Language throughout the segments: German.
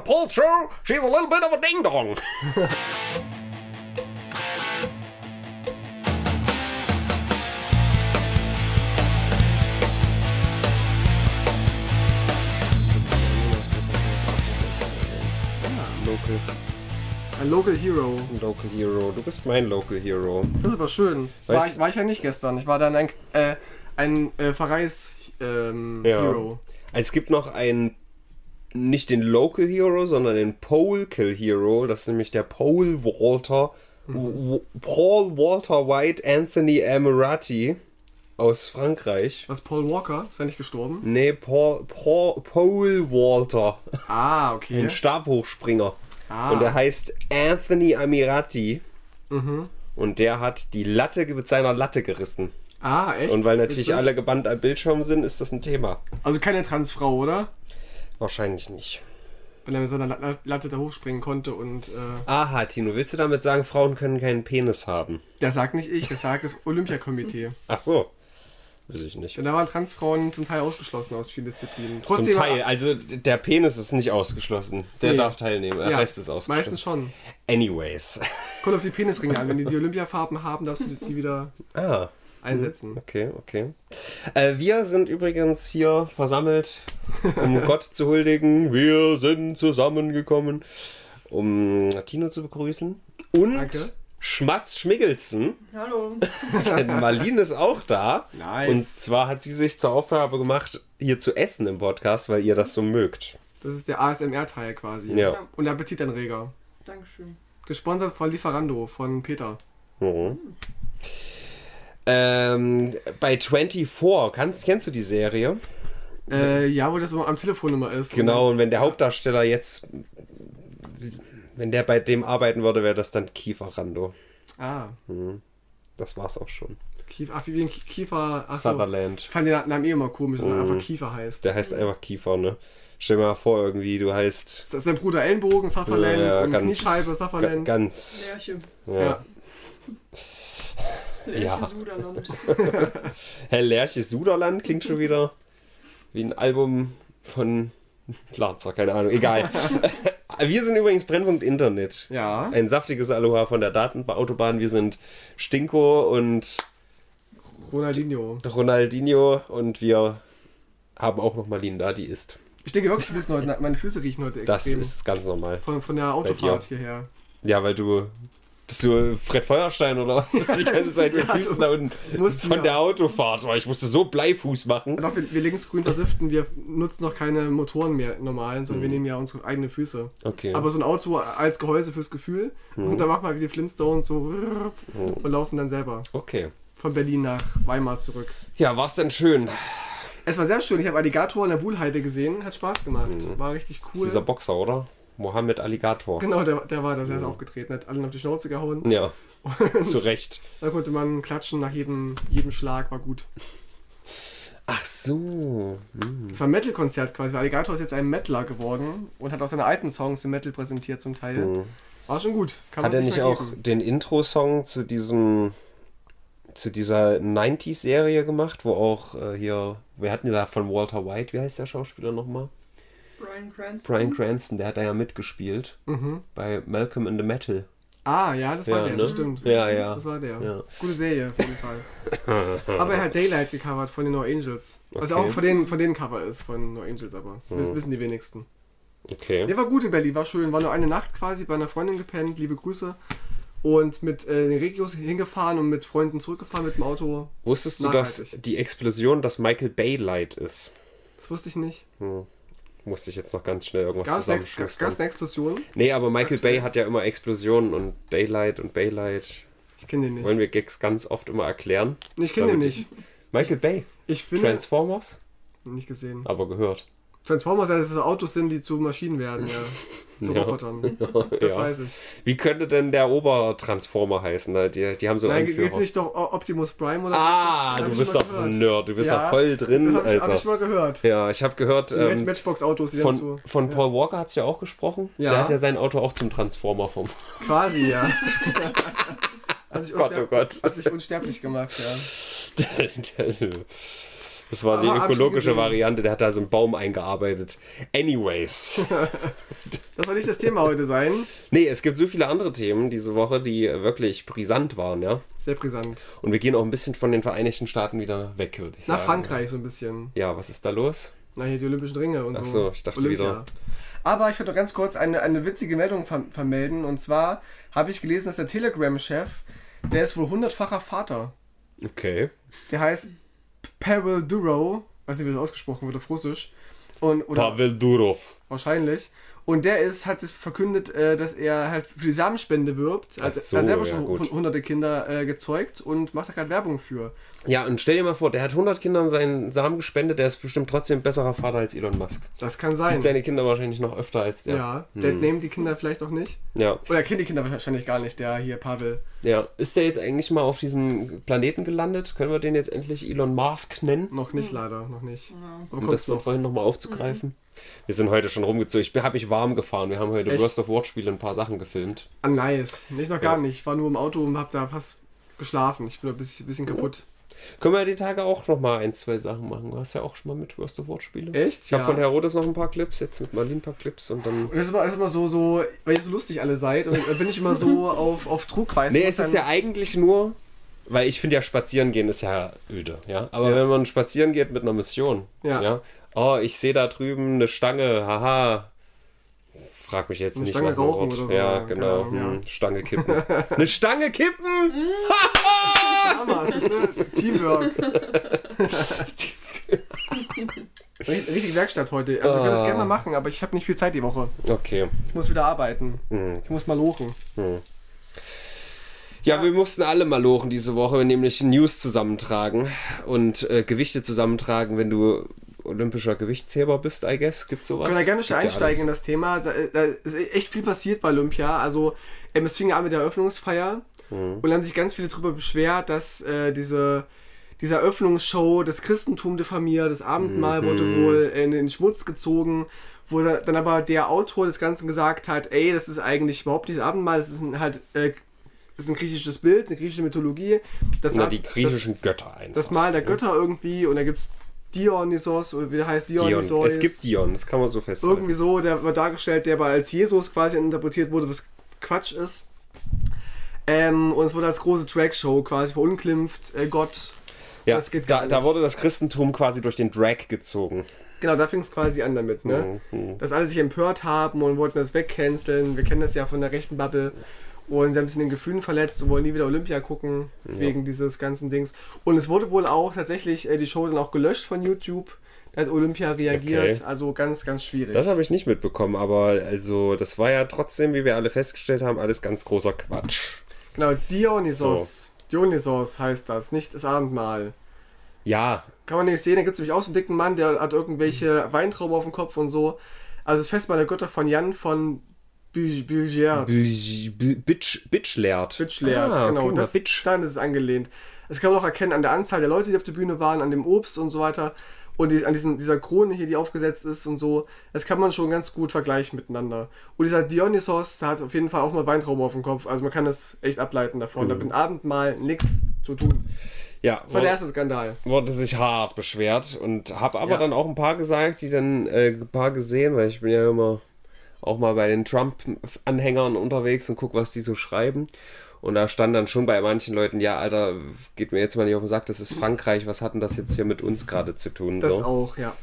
Gwyneth Paltrow, she's a little bit of a ding dong. Local, Ein Local Hero. Local Hero. Du bist mein Local Hero. Das ist aber schön. War ich, war ich ja nicht gestern. Ich war dann ein, äh, ein äh, Verreis ähm, Ja. Hero. Es gibt noch einen, nicht den Local Hero, sondern den Pole Kill Hero. Das ist nämlich der Pole Walter. W- Paul Walter White Anthony Amirati aus Frankreich. Was Paul Walker? Ist er nicht gestorben? Nee, Paul, Paul, Pole Walter. Ah, okay. Ein Stabhochspringer. Ah. Und er heißt Anthony Amirati. Mhm. Und der hat die Latte mit seiner Latte gerissen. Ah, echt? Und weil natürlich Witzig. alle gebannt am Bildschirm sind, ist das ein Thema. Also keine Transfrau, oder? Wahrscheinlich nicht. Wenn er mit seiner La- Latte da hochspringen konnte und. Äh, Aha, Tino, willst du damit sagen, Frauen können keinen Penis haben? das sagt nicht ich, das sagt das Olympiakomitee. Ach so. Weiß ich nicht. Denn da waren Transfrauen zum Teil ausgeschlossen aus vielen Disziplinen. Zum Teil, also der Penis ist nicht ausgeschlossen. Der Nee. darf teilnehmen, der ja, Rest ist ausgeschlossen. Meistens schon. Anyways. Kommt auf die Penisringe an. Wenn die die Olympiafarben haben, darfst du die wieder Ah, einsetzen. okay, okay. Äh, wir sind übrigens hier versammelt, um Gott zu huldigen. Wir sind zusammengekommen, um Tino zu begrüßen. Und Danke. Schmatz Schmiggelsen. Hallo. Denn Marlene ist auch da. Nice. Und zwar hat sie sich zur Aufgabe gemacht, hier zu essen im Podcast, weil ihr das so mögt. Das ist der ASMR-Teil quasi. Ja. Und der Appetitanreger. Dankeschön. Gesponsert von Lieferando, von Peter. Mhm. Ähm, bei 24, kannst, kennst du die Serie? Äh, ja, wo das so am Telefon immer ist. Genau, und wenn der Hauptdarsteller jetzt, wenn der bei dem arbeiten würde, wäre das dann Kiefer Rando. Ah, Das war's auch schon. Kiefer, ach, wie ein Kie- Kiefer. Achso. Sutherland. Ich fand den Namen eh immer komisch, dass er Mhm. einfach Kiefer heißt. Der heißt einfach Kiefer, ne? Stell dir mal vor, irgendwie, du heißt. Das ist sein Bruder Ellenbogen, Sutherland Ja, und ganz- Kniescheibe, Ga Sutherland. ganz. Lerche. Ja. Ja. Lerche Ja. Suderland. Herr Lerche Suderland klingt schon wieder wie ein Album von Larzer, keine Ahnung, egal. Wir sind übrigens Brennpunkt Internet. Ja. Ein saftiges Aloha von der Datenautobahn. Wir sind Stinko und Ronaldinho. Ronaldinho und wir haben auch noch Marlene da, die ist. Ich denke wirklich, wir heute, meine Füße riechen heute Das extrem. ist ganz normal. von, von der Autofahrt hierher. Ja, weil du. Bist du Fred Feuerstein oder was? Das ist die ganze Zeit mit Füßen da unten von ja- der Autofahrt, weil ich musste so Bleifuß machen. Auch wir, wir linksgrün versiften, wir nutzen noch keine Motoren mehr normalen, sondern wir nehmen ja unsere eigenen Füße. Okay. Aber so ein Auto als Gehäuse fürs Gefühl. Und dann machen wir wie die Flintstones so und laufen dann selber okay. von Berlin nach Weimar zurück. Ja, war's denn schön? Es war sehr schön. Ich habe Alligator in der Wuhlheide gesehen. Hat Spaß gemacht. War richtig Das cool. ist dieser Boxer, oder? Mohammed Alligator. Genau, der, der war da sehr, sehr aufgetreten. Hat allen auf die Schnauze gehauen. Ja, zu Recht. Da konnte man klatschen nach jedem, jedem Schlag. War gut. Ach so. Hm. Das war ein Metal-Konzert quasi. weil Alligator ist jetzt ein Metaler geworden und hat auch seine alten Songs im Metal präsentiert zum Teil. War schon gut. Kann Hat er nicht auch geben. den Intro-Song zu diesem zu dieser 90s-Serie gemacht, wo auch äh, hier, wir hatten ja von Walter White, wie heißt der Schauspieler nochmal? Brian Cranston. Brian Cranston, der hat da ja mitgespielt Mhm. bei Malcolm in the Metal. Ah, ja, das war Ja, der, ne? das stimmt. Ja, ja. Das war der. Ja. Gute Serie, auf jeden Fall. aber er hat Daylight gecovert von den No Angels. Was Okay. auch von denen, von denen Cover ist, von No Angels, aber Mhm. wissen, wissen die wenigsten. Okay. Der war gut in Berlin, war schön. War nur eine Nacht quasi bei einer Freundin gepennt, liebe Grüße. Und mit äh, den Regios hingefahren und mit Freunden zurückgefahren mit dem Auto. Wusstest du, dass Nachhaltig. die Explosion das Michael Bay Light ist? Das wusste ich nicht. Hm. Musste ich jetzt noch ganz schnell irgendwas Gab es eine, zusammenschustern. Explosion? Nee, aber Michael Aktuell? Bay hat ja immer Explosionen und Daylight und Baylight. Ich kenne den nicht. Wollen wir Gags ganz oft immer erklären? Nee, ich kenne den nicht. Michael Bay. Ich finde. Transformers? nicht gesehen. Aber gehört. Transformers, dass es so Autos sind, die zu Maschinen werden, ja. Zu Ja. Robotern. Das ja. weiß ich. Wie könnte denn der Obertransformer heißen? Da? Die, die haben so einen Nein, geht's nicht doch Optimus Prime oder Ah, Das hab du bist doch ein. Nerd. Du bist Ja, doch voll drin, Das ich, hab Alter. ich mal gehört. Ja, ich habe gehört, ähm, Matchbox-Autos, die von, so. von. Paul Walker hat es ja auch gesprochen. Ja. Der hat ja sein Auto auch zum Transformer vom. Quasi, ja. hat, sich Gott, oh Gott. hat sich unsterblich gemacht, ja. Das war die Aber ich ökologische. Variante, der hat da so einen Baum eingearbeitet. Anyways. Das soll nicht das Thema heute sein. Nee, es gibt so viele andere Themen diese Woche, die wirklich brisant waren, ja. Sehr brisant. Und wir gehen auch ein bisschen von den Vereinigten Staaten wieder weg, würde ich Nach sagen. Frankreich so ein bisschen. Ja, was ist da los? Na, hier die Olympischen Ringe und Ach so. so, ich dachte wieder- Aber ich würde doch ganz kurz eine, eine witzige Meldung ver vermelden. Und zwar habe ich gelesen, dass der Telegram-Chef, der ist wohl hundertfacher Vater. Okay. Der heißt Pavel Duro. Weiß nicht, wie das ausgesprochen wird auf Russisch. Und, oder Pavel Durov. wahrscheinlich. Und der ist, hat es verkündet, äh, dass er halt für die Samenspende wirbt. Er hat, so, er hat selber ja, schon gut. hu- hunderte Kinder äh, gezeugt und macht da gerade Werbung für. Ja, und stell dir mal vor, der hat 100 Kindern seinen Samen gespendet, der ist bestimmt trotzdem ein besserer Vater als Elon Musk. Das kann Sieht sein. seine Kinder wahrscheinlich noch öfter als der. Ja, der nehmen die Kinder vielleicht auch nicht. Ja. Oder kennt die Kinder wahrscheinlich gar nicht, der hier Pavel. Ja. Ist der jetzt eigentlich mal auf diesem Planeten gelandet? Können wir den jetzt endlich Elon Musk nennen? Noch nicht, leider, noch nicht. Aber Um kommt das von noch. vorhin nochmal aufzugreifen. Wir sind heute schon rumgezogen. Ich habe mich warm gefahren. Wir haben heute Echt? Worst of War Spiele ein paar Sachen gefilmt. Ah, nice. Nicht noch gar Ja. nicht. Ich war nur im Auto und hab da fast geschlafen. Ich bin ein bisschen, bisschen kaputt. Können wir die Tage auch nochmal ein, zwei Sachen machen? Du hast ja auch schon mal mit Worst of War Spiele. Echt? Ich habe von Herodes noch ein paar Clips, jetzt mit Marlin ein paar Clips und dann. Und das ist immer, ist immer so, so, weil ihr so lustig alle seid und dann bin ich immer so auf, auf Trug, weißt Nee, es ist ja eigentlich nur, weil ich finde ja, spazieren gehen ist ja öde, ja. Aber Ja. wenn man spazieren geht mit einer Mission, Ja. ja. Oh, ich sehe da drüben eine Stange, haha. Frag mich jetzt Eine nicht Stange nach dem rauchen oder so, Ja, ja, genau. Ahnung, hm, Stange kippen. eine Stange kippen? Hammer, das ist ne? Teamwork. Richt- Richtig Werkstatt heute. Also wir können das Ah. gerne mal machen, aber ich habe nicht viel Zeit die Woche. Okay. Ich muss wieder arbeiten. Hm. Ich muss mal lochen. Ja, wir mussten alle mal lochen diese Woche, nämlich News zusammentragen und äh, Gewichte zusammentragen, wenn du olympischer Gewichtsheber bist, I guess. Gibt's sowas? Können wir gerne schon ja einsteigen in das Thema. Da, da ist echt viel passiert bei Olympia. Also ähm, es fing an mit der Eröffnungsfeier Mhm. und haben sich ganz viele darüber beschwert, dass äh, diese, diese Eröffnungsshow das Christentum diffamiert, das Abendmahl Mhm. wurde wohl in den Schmutz gezogen, wo da- dann aber der Autor des Ganzen gesagt hat, ey, das ist eigentlich überhaupt nicht das Abendmahl, das ist ein, halt äh, das ist ein griechisches Bild, eine griechische Mythologie. Das, Na, hat- die griechischen Götter einfach. das, das Mahl der Götter irgendwie und da gibt es Dionysos oder wie der heißt Dion. Dionysos. Es gibt Dion, das kann man so festhalten. Irgendwie so, der wird dargestellt, der aber als Jesus quasi interpretiert wurde, was Quatsch ist. Ähm, und es wurde als große Trackshow quasi verunglimpft, äh, Gott. ja, das geht da, da wurde das Christentum quasi durch den Drag gezogen. Genau, da fing es quasi an damit, ne? Mhm. Dass alle sich empört haben und wollten das wegcanceln. Wir kennen das ja von der rechten Bubble. Und sie haben sich in den Gefühlen verletzt und wollen nie wieder Olympia gucken, wegen dieses ganzen Dings. Und es wurde wohl auch tatsächlich äh, die Show dann auch gelöscht von YouTube. Da hat Olympia reagiert. Okay. Also ganz, ganz schwierig. Das habe ich nicht mitbekommen, aber also das war ja trotzdem, wie wir alle festgestellt haben, alles ganz großer Quatsch. Genau, Dionysos. Dionysos heißt das, nicht das Abendmahl. Ja, Kann man nämlich sehen, da gibt es nämlich auch so einen dicken Mann, der hat irgendwelche Weintrauben auf dem Kopf und so. Also das Festmahl der Götter von Jan von Bilgert. Bitch, Bitch, Bitch lehrt. Bitch lehrt, Ah, genau. mal, Das, Bitch. Daran ist es angelehnt. Das kann man auch erkennen an der Anzahl der Leute, die auf der Bühne waren, an dem Obst und so weiter. Und die, an diesen, dieser Krone hier, die aufgesetzt ist und so. Das kann man schon ganz gut vergleichen miteinander. Und dieser Dionysos, der hat auf jeden Fall auch mal Weintrauben auf dem Kopf. Also man kann das echt ableiten davon. Da hat mit Abendmahl nichts zu tun. Ja, Das war der erste Skandal. wurde sich hart beschwert und habe aber Ja. dann auch ein paar gesagt, die dann äh, ein paar gesehen, weil ich bin ja immer auch mal bei den Trump-Anhängern unterwegs und guck, was die so schreiben. Und da stand dann schon bei manchen Leuten, ja, Alter, geht mir jetzt mal nicht auf den Sack, das ist Frankreich, was hat denn das jetzt hier mit uns gerade zu tun? Das so. auch, ja.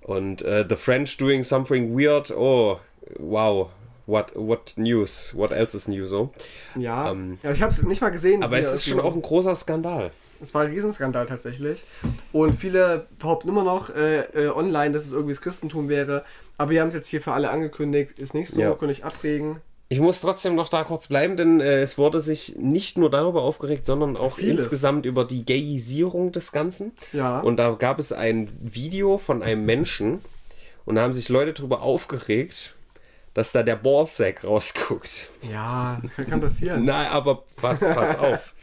Und äh, The French doing something weird, oh, wow, what, what news, what else is new so. Ja, Ähm, ja ich habe es nicht mal gesehen. Aber es ist schon auch ein großer Skandal. Es war ein Riesenskandal tatsächlich. Und viele behaupten immer noch äh, äh, online, dass es irgendwie das Christentum wäre. Aber wir haben es jetzt hier für alle angekündigt. Ist nicht so, Ja. könnt euch abregen. Ich muss trotzdem noch da kurz bleiben, denn äh, es wurde sich nicht nur darüber aufgeregt, sondern auch Vieles. insgesamt über die Gayisierung des Ganzen. Ja. Und da gab es ein Video von einem Menschen und da haben sich Leute darüber aufgeregt, dass da der Ballsack rausguckt. Ja, kann, passieren. Nein, aber pass, pass auf.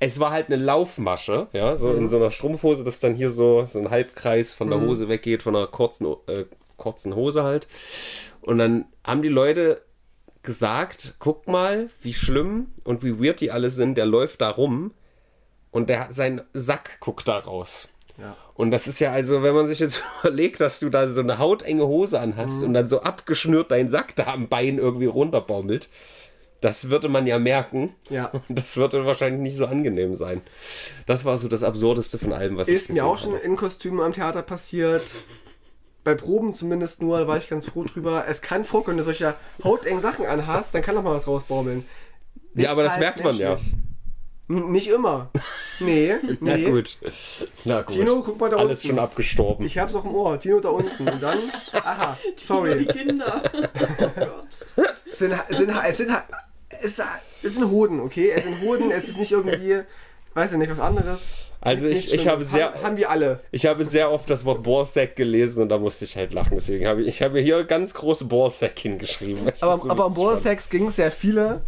Es war halt eine Laufmasche, ja, so in so einer Strumpfhose, dass dann hier so, so ein Halbkreis von der Hose weggeht, von einer kurzen, äh, kurzen Hose halt. Und dann haben die Leute gesagt, guck mal, wie schlimm und wie weird die alle sind, der läuft da rum und der hat sein Sack guckt da raus. Ja. Und das ist ja also, wenn man sich jetzt überlegt, dass du da so eine hautenge Hose anhast Mhm. und dann so abgeschnürt dein Sack da am Bein irgendwie runterbaumelt, das würde man ja merken. Ja. Und Das würde wahrscheinlich nicht so angenehm sein. Das war so das Absurdeste von allem, was ich Ist mir auch schon habe. in Kostümen am Theater passiert. Bei Proben zumindest nur, da war ich ganz froh drüber. Es kann vorkommen, wenn du solche hautengen Sachen anhast, dann kann doch mal was rausbaumeln. Ja, Ist aber das halt merkt man ja. nicht immer. Nee, Na nee. gut. Na gut. Tino, guck mal da Alles unten. schon abgestorben. Ich hab's auch im Ohr. Tino da unten. Und dann. Aha, Nur die sorry. Kinder. Oh Gott. Es sind, es sind, es sind, es, es sind Hoden, okay? Es sind Hoden, es ist nicht irgendwie, weiß ich nicht, was anderes. Also ich, ich habe sehr, Haben, haben wir alle. ich habe sehr oft das Wort Ballsack gelesen und da musste ich halt lachen. Deswegen habe ich, ich habe hier ganz große Ballsack hingeschrieben. Aber, so aber um. Ballsex ging sehr viele,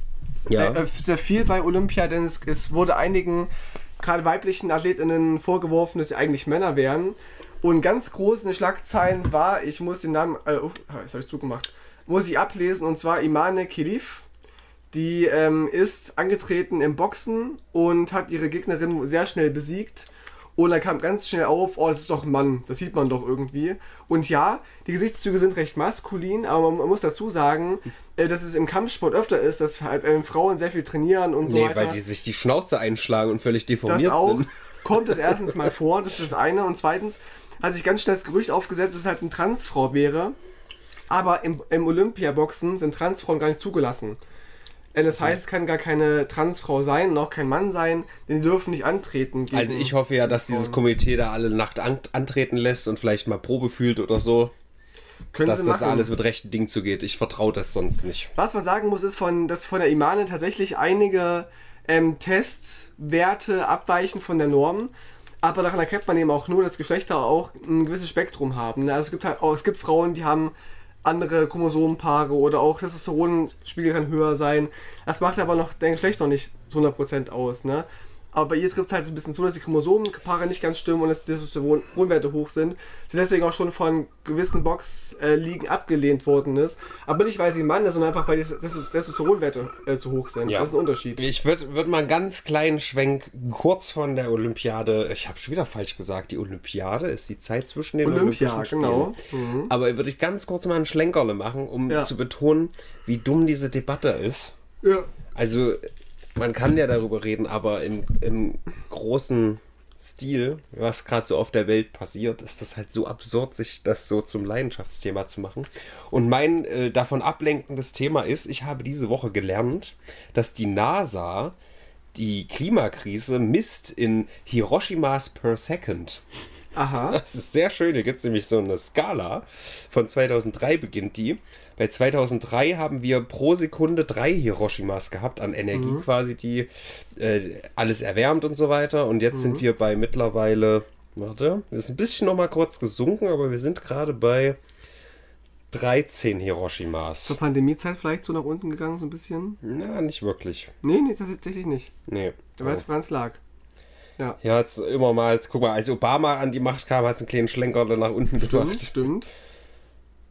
Ja. äh, äh, sehr viel bei Olympia, denn es, es wurde einigen, gerade weiblichen AthletInnen vorgeworfen, dass sie eigentlich Männer wären. Und ganz groß in den Schlagzeilen war, ich muss den Namen, äh, oh, jetzt habe ich zugemacht, muss ich ablesen, und zwar Imane Kilif. Die ähm, ist angetreten im Boxen und hat ihre Gegnerin sehr schnell besiegt. Und dann kam ganz schnell auf, oh, das ist doch ein Mann, das sieht man doch irgendwie. Und ja, die Gesichtszüge sind recht maskulin, aber man, muss dazu sagen, äh, dass es im Kampfsport öfter ist, dass halt, äh, Frauen sehr viel trainieren und so Nee, weiter. weil die sich die Schnauze einschlagen und völlig das deformiert auch sind. kommt es erstens mal vor, das ist das eine. Und zweitens hat sich ganz schnell das Gerücht aufgesetzt, dass es halt eine Transfrau wäre. Aber im, im Olympiaboxen sind Transfrauen gar nicht zugelassen. Das heißt, es kann gar keine Transfrau sein und auch kein Mann sein, denn die dürfen nicht antreten. Also ich hoffe ja, dass dieses Komitee da alle Nacht an, antreten lässt und vielleicht mal Probe fühlt oder so, können dass sie das alles mit rechten Dingen zugeht. Ich vertraue das sonst nicht. Was man sagen muss, ist, von, dass von der Imane tatsächlich einige ähm, Testwerte abweichen von der Norm. Aber daran erkennt man eben auch nur, dass Geschlechter auch ein gewisses Spektrum haben. Also es gibt halt auch, es gibt Frauen, die haben andere Chromosomenpaare oder auch Testosteronspiegel kann höher sein. Das macht aber noch dein Geschlecht noch nicht zu 100% aus. Ne? Aber bei ihr trifft es halt so ein bisschen zu, dass die Chromosomenpaare nicht ganz stimmen und dass die Testosteronwerte hoch sind. Sie deswegen auch schon von gewissen Box-Ligen abgelehnt worden ist. Aber nicht, weil sie ein Mann ist, sondern einfach, weil die Testos- Testosteronwerte äh, zu hoch sind. Ja. Das ist ein Unterschied. Ich würde würd mal einen ganz kleinen Schwenk kurz von der Olympiade. Ich habe schon wieder falsch gesagt. Die Olympiade ist die Zeit zwischen den Olympia, Olympischen genau. Spielen. Aber würde ich ganz kurz mal einen Schlenkerle machen, um Ja. zu betonen, wie dumm diese Debatte ist. Ja. Also, man kann ja darüber reden, aber im, im großen Stil, was gerade so auf der Welt passiert, ist das halt so absurd, sich das so zum Leidenschaftsthema zu machen. Und mein äh, davon ablenkendes Thema ist, ich habe diese Woche gelernt, dass die NASA die Klimakrise misst in Hiroshimas per Second. Aha. Das ist sehr schön. Hier gibt es nämlich so eine Skala. Von 2003 beginnt die. Bei 2003 haben wir pro Sekunde drei Hiroshimas gehabt an Energie quasi, die äh, alles erwärmt und so weiter. Und jetzt sind wir bei mittlerweile, warte, wir sind ein bisschen nochmal kurz gesunken, aber wir sind gerade bei 13 Hiroshimas. Zur Pandemiezeit vielleicht so nach unten gegangen, so ein bisschen? Na, nicht wirklich. Nee, nee, tatsächlich nicht. Nee. Wer weiß, woran es lag. Ja. Ja, jetzt immer mal, jetzt, guck mal, als Obama an die Macht kam, hat es einen kleinen Schlenker nach unten Stimmt, gemacht. stimmt.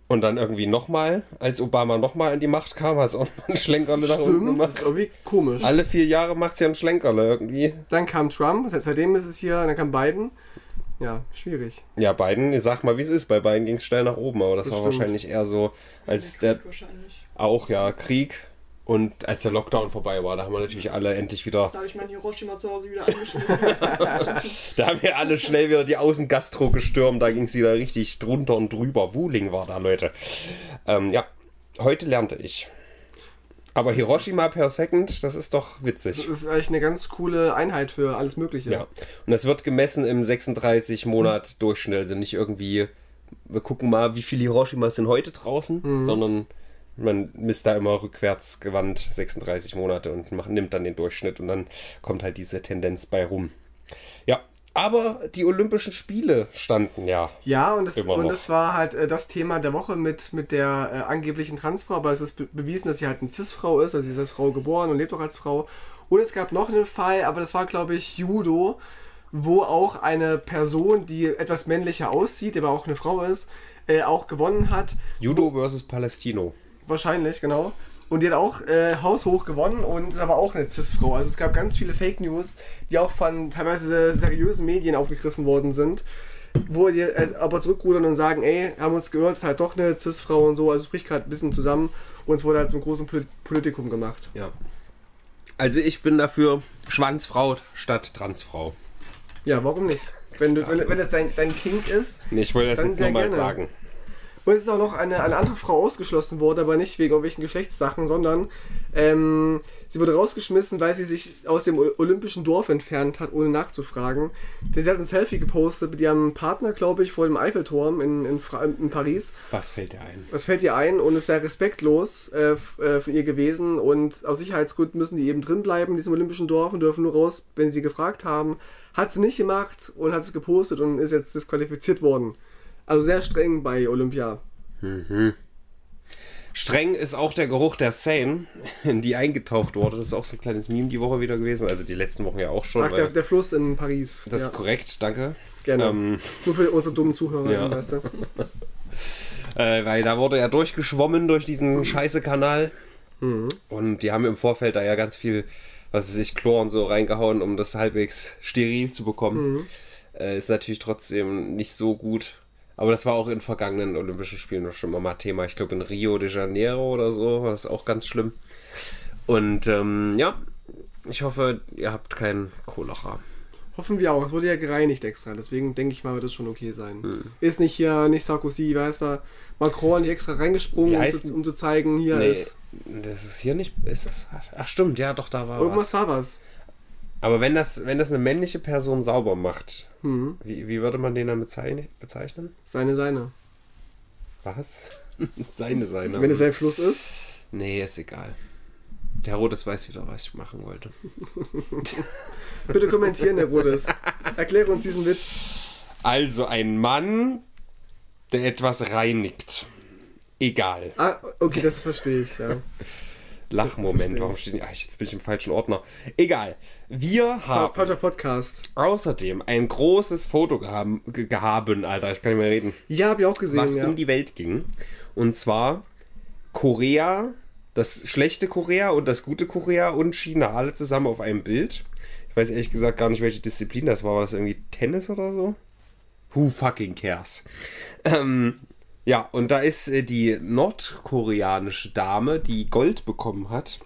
Und dann irgendwie nochmal, als Obama nochmal an die Macht kam, hat es auch mal einen Schlenkerle nach unten Stimmt, das gemacht. ist irgendwie komisch. Alle vier Jahre macht es ja einen Schlenkerle irgendwie. Dann kam Trump, seit- seitdem ist es hier, dann kam Biden. Ja, schwierig. Ja, Biden, ich sag mal, wie es ist. Bei Biden ging es steil nach oben, aber das, Das war stimmt. wahrscheinlich eher so, als Der der Krieg wahrscheinlich. auch, ja, Krieg. Und als der Lockdown vorbei war, da haben wir natürlich alle endlich wieder, Da habe ich mein Hiroshima zu Hause wieder eingeschmissen. da haben wir alle schnell wieder die Außengastro gestürmt, da ging es wieder richtig drunter und drüber. Wuling war da, Leute. Ähm, ja, heute lernte ich. Aber Hiroshima per Second, das ist doch witzig. Das ist eigentlich eine ganz coole Einheit für alles Mögliche. Ja. Und das wird gemessen im 36 Monat Durchschnitt. Also nicht irgendwie, wir gucken mal, wie viele Hiroshimas sind heute draußen, sondern man misst da immer rückwärts gewandt 36 Monate und macht, nimmt dann den Durchschnitt und dann kommt halt diese Tendenz bei rum. Ja, aber die Olympischen Spiele standen ja. Ja, und das, und das war halt äh, das Thema der Woche mit, mit der äh, angeblichen Transfrau, aber es ist be bewiesen, dass sie halt eine Cis-Frau ist, also sie ist als Frau geboren und lebt auch als Frau. Und es gab noch einen Fall, aber das war, glaube ich, Judo, wo auch eine Person, die etwas männlicher aussieht, aber auch eine Frau ist, äh, auch gewonnen hat. Judo versus Palestino. Wahrscheinlich, genau. Und die hat auch äh, haushoch gewonnen und ist aber auch eine Cis-Frau. Also es gab ganz viele Fake News, die auch von teilweise seriösen Medien aufgegriffen worden sind, wo die äh, aber zurückrudern und sagen, ey, haben uns gehört, ist halt doch eine Cis-Frau und so. Also es bricht gerade ein bisschen zusammen und es wurde halt zum großen Polit Politikum gemacht. Ja. Also ich bin dafür Schwanzfrau statt Transfrau. Ja, warum nicht? Wenn, du, wenn, wenn das dein, dein Kink ist. Nee, ich wollte das jetzt nochmal sagen. Und es ist auch noch eine, eine andere Frau ausgeschlossen worden, aber nicht wegen irgendwelchen Geschlechtssachen, sondern ähm, sie wurde rausgeschmissen, weil sie sich aus dem olympischen Dorf entfernt hat, ohne nachzufragen. Denn sie hat ein Selfie gepostet mit ihrem Partner, glaube ich, vor dem Eiffelturm in, in, in Paris. Was fällt dir ein? Was fällt ihr ein? Und es sei respektlos äh, äh, von ihr gewesen. Und aus Sicherheitsgründen müssen die eben drin bleiben in diesem olympischen Dorf und dürfen nur raus, wenn sie gefragt haben. Hat sie nicht gemacht und hat es gepostet und ist jetzt disqualifiziert worden. Also sehr streng bei Olympia. Streng ist auch der Geruch der Seine, in die eingetaucht wurde. Das ist auch so ein kleines Meme die Woche wieder gewesen. Also die letzten Wochen ja auch schon. Ach, der, der Fluss in Paris. das ja, ist korrekt, danke. gerne. Ähm, Nur für unsere dummen Zuhörer, Ja. weißt du. Äh, weil da wurde er durchgeschwommen durch diesen scheiße Kanal. Und die haben im Vorfeld da ja ganz viel, was weiß ich, Chlor und so reingehauen, um das halbwegs steril zu bekommen. Äh, ist natürlich trotzdem nicht so gut. Aber das war auch in vergangenen Olympischen Spielen noch schon mal Thema. Ich glaube in Rio de Janeiro oder so war das auch ganz schlimm. Und ähm, ja, ich hoffe, ihr habt keinen Cholera. Hoffen wir auch. Es wurde ja gereinigt extra. Deswegen denke ich mal, wird das schon okay sein. Hm. Ist nicht hier, nicht Sarkozy, weißt du, Macron nicht extra reingesprungen, Wie um heißt um zu zeigen, hier Nee, ist. das ist hier nicht. Ist das, ach stimmt, ja doch, da war Irgendwas was. war was. Aber wenn das, wenn das eine männliche Person sauber macht, Hm. wie, wie würde man den dann bezeichnen? Seine, seine. Was? seine, seine. Wenn es ein Fluss ist. nee, ist egal. Der Rotes weiß wieder, was ich machen wollte. Bitte kommentieren, Herr Rodes. Erkläre uns diesen Witz. Also ein Mann, der etwas reinigt. Egal. Ah, okay, das verstehe ich, ja. Lachmoment. Warum steht Ach, jetzt bin ich im falschen Ordner. Egal. Wir haben Falscher Podcast. außerdem ein großes Foto gehaben, ge gehaben, Alter, ich kann nicht mehr reden. Ja, hab ich auch gesehen, was ja. um die Welt ging. Und zwar Korea, das schlechte Korea und das gute Korea und China, alle zusammen auf einem Bild. Ich weiß ehrlich gesagt gar nicht, welche Disziplin das war. War das irgendwie Tennis oder so? Who fucking cares? Ähm, ja, und da ist äh, die nordkoreanische Dame, die Gold bekommen hat.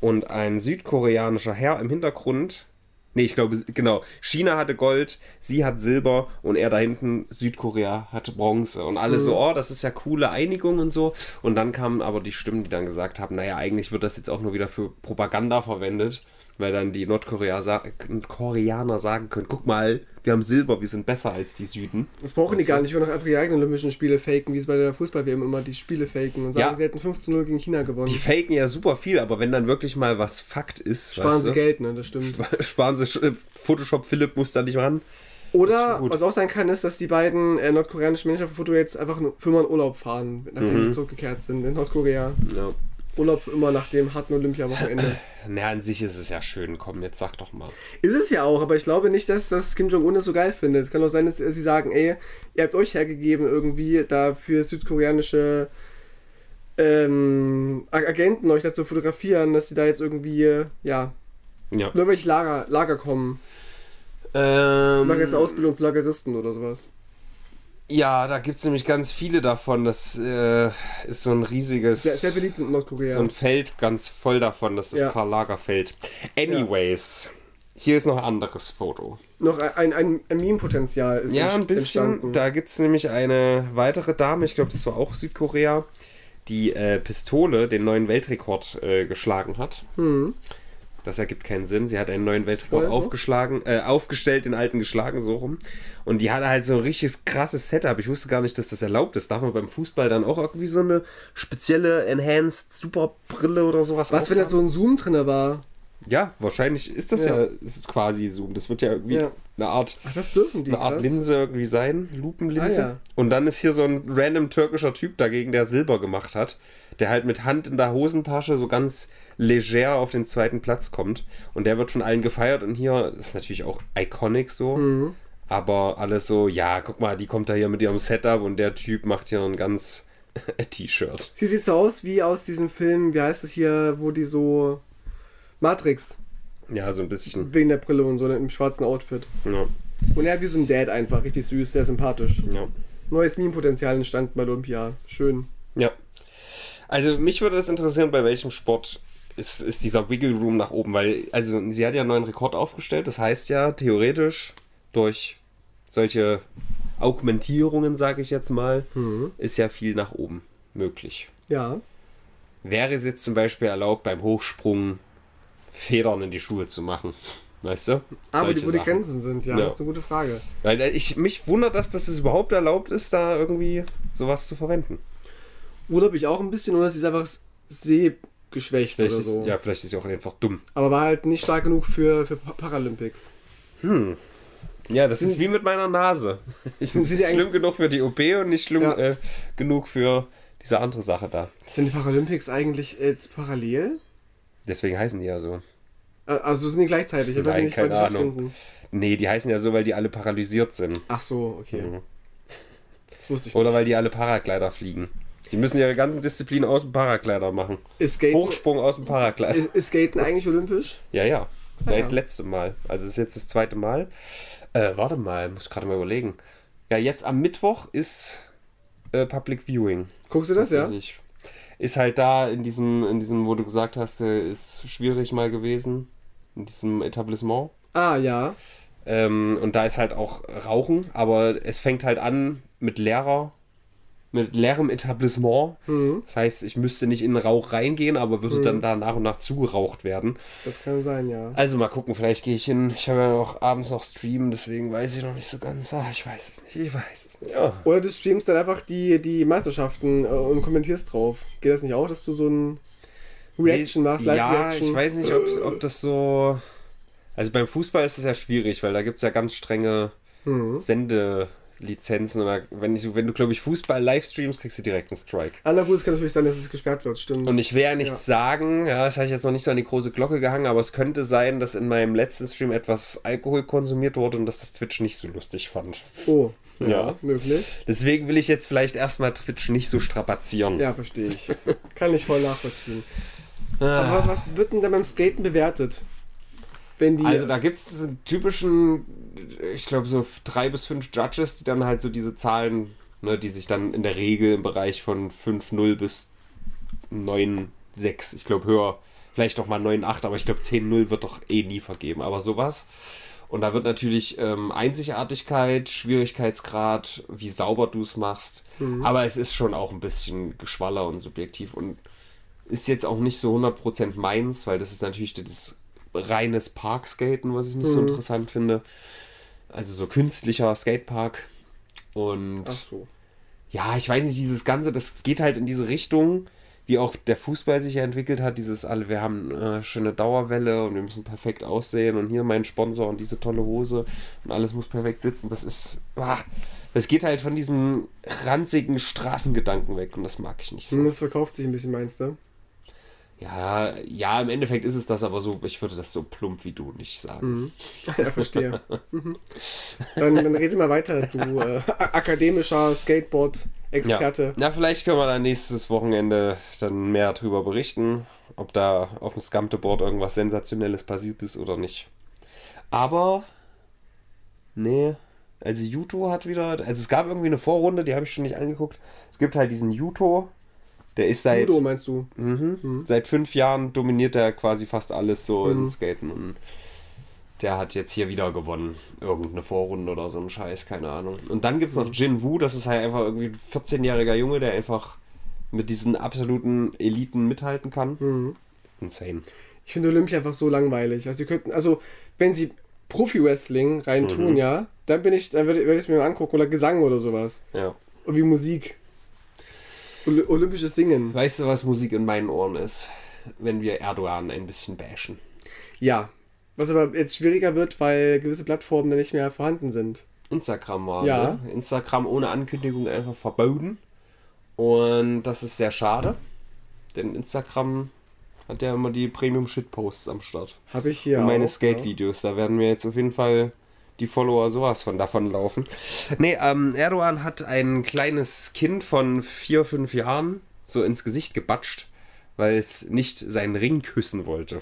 Und ein südkoreanischer Herr im Hintergrund. Nee, ich glaube, genau. China hatte Gold, sie hat Silber und er da hinten, Südkorea, hatte Bronze. Und alle so, oh, das ist ja coole Einigung und so. Und dann kamen aber die Stimmen, die dann gesagt haben, naja, eigentlich wird das jetzt auch nur wieder für Propaganda verwendet. Weil dann die Nordkorea sa Koreaner sagen können, guck mal, wir haben Silber, wir sind besser als die Süden. Das brauchen die gar nicht. Wir auch einfach die eigenen Olympischen Spiele faken, wie es bei der Fußball-WM immer die Spiele faken und sagen, Ja. sie hätten 15 0 gegen China gewonnen. Die faken ja super viel, aber wenn dann wirklich mal was Fakt ist, Sparen sie du, Geld, ne? Das stimmt. sparen sie Sch- Photoshop Philipp muss da nicht ran. Oder, was auch sein kann, ist, dass die beiden äh, nordkoreanischen Menschen auf dem Foto jetzt einfach nur für immer in Urlaub fahren, nachdem Mhm. sie zurückgekehrt sind in Nordkorea. Ja. Urlaub für immer nach dem harten Olympiawochenende. Na, an sich ist es ja schön. Komm, jetzt sag doch mal. ist es ja auch, aber ich glaube nicht, dass, dass Kim Jong-un das so geil findet. Kann auch sein, dass sie sagen, ey, ihr habt euch hergegeben, irgendwie da für südkoreanische ähm, Ag- Agenten euch dazu fotografieren, dass sie da jetzt irgendwie, äh, ja, Ja. nur welche Lager, Lager kommen. Ähm, Machen jetzt Ausbildungslageristen oder sowas. Ja, da gibt es nämlich ganz viele davon. Das äh, ist so ein riesiges. Sehr, sehr beliebt in Nordkorea. so ein Feld ganz voll davon. Das ist Ja. Karl Lagerfeld. Anyways, hier ist noch ein anderes Foto. Noch ein, ein, ein Meme-Potenzial ist Ja, ein bisschen. entstanden. Da gibt es nämlich eine weitere Dame, ich glaube, das war auch Südkorea, die äh, Pistole den neuen Weltrekord äh, geschlagen hat. Hm. Das ergibt keinen Sinn. Sie hat einen neuen Weltrekord Voll, aufgeschlagen, äh, aufgestellt, den alten geschlagen, so rum. Und die hatte halt so ein richtiges krasses Setup. Ich wusste gar nicht, dass das erlaubt ist. Darf man beim Fußball dann auch irgendwie so eine spezielle Enhanced Superbrille oder sowas Was, wenn da so ein Zoom drin war? Ja, wahrscheinlich ist das ja, Ja. ist quasi Zoom. Das wird ja irgendwie Ja. eine Art Ach, das dürfen die. eine Art krass. Linse irgendwie sein, Lupenlinse. Ah, ja. Und dann ist hier so ein random türkischer Typ dagegen, der Silber gemacht hat, der halt mit Hand in der Hosentasche so ganz leger auf den zweiten Platz kommt. Und der wird von allen gefeiert. Und hier ist natürlich auch iconic so. Mhm. Aber alles so, ja, guck mal, die kommt da hier mit ihrem Setup und der Typ macht hier einen ganz T-Shirt. Sie sieht so aus wie aus diesem Film, wie heißt es hier, wo die so. Matrix, Ja, so ein bisschen. wegen der Brille und so im schwarzen Outfit. Ja, Und er hat wie so ein Dad einfach, richtig süß, sehr sympathisch. ja. Neues Meme-Potenzial entstanden bei Olympia. Schön. Ja. Also mich würde das interessieren, bei welchem Sport ist, ist dieser Wiggle Room nach oben, weil, also sie hat ja einen neuen Rekord aufgestellt, das heißt ja theoretisch durch solche Augmentierungen, sage ich jetzt mal, ist ja viel nach oben möglich. Ja. Wäre es jetzt zum Beispiel erlaubt, beim Hochsprung Federn in die Schuhe zu machen? Weißt du? Aber die, Solche wo die. Grenzen sind, ja, Ja. das ist eine gute Frage. Weil äh, ich, mich wundert, dass das überhaupt erlaubt ist, da irgendwie sowas zu verwenden. Urlaub ich auch ein bisschen, oder sie ist einfach sehgeschwächt Vielleicht oder ist, so. ja, vielleicht ist sie auch einfach dumm. Aber war halt nicht stark genug für, für Pa- Paralympics. Ja, das ist Sind- wie mit meiner Nase. Ich Sind sie es schlimm genug für die OP und nicht schlimm Ja. äh, genug für diese andere Sache da. Sind die Paralympics eigentlich jetzt parallel? Deswegen heißen die ja so. Also sind die gleichzeitig? Ich weiß Nein, nicht, wann keine Ahnung. Nee, die heißen ja so, weil die alle paralysiert sind. Ach so, okay. Mhm. Das wusste ich Oder nicht. weil die alle Paraglider fliegen. Die müssen ihre ganzen Disziplinen aus dem Paraglider machen. Skaten, Hochsprung aus dem Paraglider. ist, ist Skaten eigentlich olympisch? Ja, ja. Seit ja. letztem Mal. Also es ist jetzt das zweite Mal. Äh, warte mal, muss gerade mal überlegen. Ja, jetzt am Mittwoch ist äh, Public Viewing. Guckst du das, ja? Tatsächlich. Ist halt da in diesem, in diesem, wo du gesagt hast, äh, ist schwierig mal gewesen. In diesem Etablissement. Ah, ja. Ähm, und da ist halt auch Rauchen, aber es fängt halt an mit leerer, mit leerem Etablissement. Mhm. Das heißt, ich müsste nicht in den Rauch reingehen, aber würde dann da nach und nach zugeraucht werden. Das kann sein, ja. Also mal gucken, vielleicht gehe ich hin. Ich habe ja noch abends noch streamen, deswegen weiß ich noch nicht so ganz. Ah, ich weiß es nicht, ich weiß es nicht. Ja. Oder du streamst dann einfach die, die Meisterschaften äh, und kommentierst drauf. Geht das nicht auch, dass du so ein Reaction machst, Ja, Live-Reaction? ich weiß nicht, ob, ob das so. Also beim Fußball ist es ja schwierig, weil da gibt es ja ganz strenge Mhm. Sendelizenzen. Oder wenn, ich, wenn du, glaube ich, Fußball livestreamst, kriegst du direkt einen Strike. Ah, na gut, es kann natürlich sein, dass es gesperrt wird, stimmt. Und ich will ja nichts sagen, ja, das habe ich jetzt noch nicht so an die große Glocke gehangen, aber es könnte sein, dass in meinem letzten Stream etwas Alkohol konsumiert wurde und dass das Twitch nicht so lustig fand. oh, ja, Ja. möglich. Deswegen will ich jetzt vielleicht erstmal Twitch nicht so strapazieren. Ja, verstehe ich. Kann ich voll nachvollziehen. Ah. Aber was wird denn da beim Skaten bewertet? Wenn die. Also da gibt es diesen typischen, ich glaube so drei bis fünf Judges, die dann halt so diese Zahlen, ne, die sich dann in der Regel im Bereich von 5-0 bis 9-6, ich glaube höher, vielleicht auch mal 9-8, aber ich glaube 10-0 wird doch eh nie vergeben, aber sowas. Und da wird natürlich ähm, Einzigartigkeit, Schwierigkeitsgrad, wie sauber du es machst. Aber es ist schon auch ein bisschen Geschwaller und subjektiv und ist jetzt auch nicht so 100% meins, weil das ist natürlich das reines Parkskaten, was ich nicht so interessant finde. Also so künstlicher Skatepark. Und Ach so. ja, ich weiß nicht, dieses Ganze, das geht halt in diese Richtung, wie auch der Fußball sich ja entwickelt hat. Dieses alle, wir haben äh, schöne Dauerwelle und wir müssen perfekt aussehen und hier mein Sponsor und diese tolle Hose und alles muss perfekt sitzen. Das ist, ah, das geht halt von diesem ranzigen Straßengedanken weg und das mag ich nicht so. Das verkauft sich ein bisschen, meinst du? Ja, ja, im Endeffekt ist es das, aber so, ich würde das so plump wie du nicht sagen. Ja, verstehe. Mhm. dann, dann rede mal weiter, du äh, akademischer Skateboard-Experte. Ja. Na, vielleicht können wir dann nächstes Wochenende dann mehr drüber berichten, ob da auf dem Scamte-Board irgendwas Sensationelles passiert ist oder nicht. Aber, nee, also Juto hat wieder, also es gab irgendwie eine Vorrunde, die habe ich schon nicht angeguckt. Es gibt halt diesen Juto, der ist seit, Judo meinst du? mhm, seit fünf Jahren dominiert er quasi fast alles so Mhm. in Skaten und der hat jetzt hier wieder gewonnen. Irgendeine Vorrunde oder so ein Scheiß, keine Ahnung. Und dann gibt es noch Jin Wu, das ist halt einfach irgendwie ein 14-jähriger Junge, der einfach mit diesen absoluten Eliten mithalten kann. Mhm. Insane. Ich finde Olympia einfach so langweilig. Also, sie könnten, also, wenn sie Profi-Wrestling rein Mhm. tun, ja, dann bin ich, dann würde würd ich es mir mal angucken oder Gesang oder sowas. Ja. Und wie Musik. Oly olympisches Singen. Weißt du, was Musik in meinen Ohren ist? Wenn wir Erdogan ein bisschen bashen. Ja. Was aber jetzt schwieriger wird, weil gewisse Plattformen dann nicht mehr vorhanden sind. Instagram war. Ja. Ne? Instagram ohne Ankündigung einfach verboten. Und das ist sehr schade. Denn Instagram hat ja immer die Premium-Shit-Posts am Start. Habe ich hier Und meine Skate-Videos. Da werden wir jetzt auf jeden Fall die Follower sowas von davonlaufen. Nee, ähm, Erdogan hat ein kleines Kind von vier, fünf Jahren so ins Gesicht gebatscht, weil es nicht seinen Ring küssen wollte.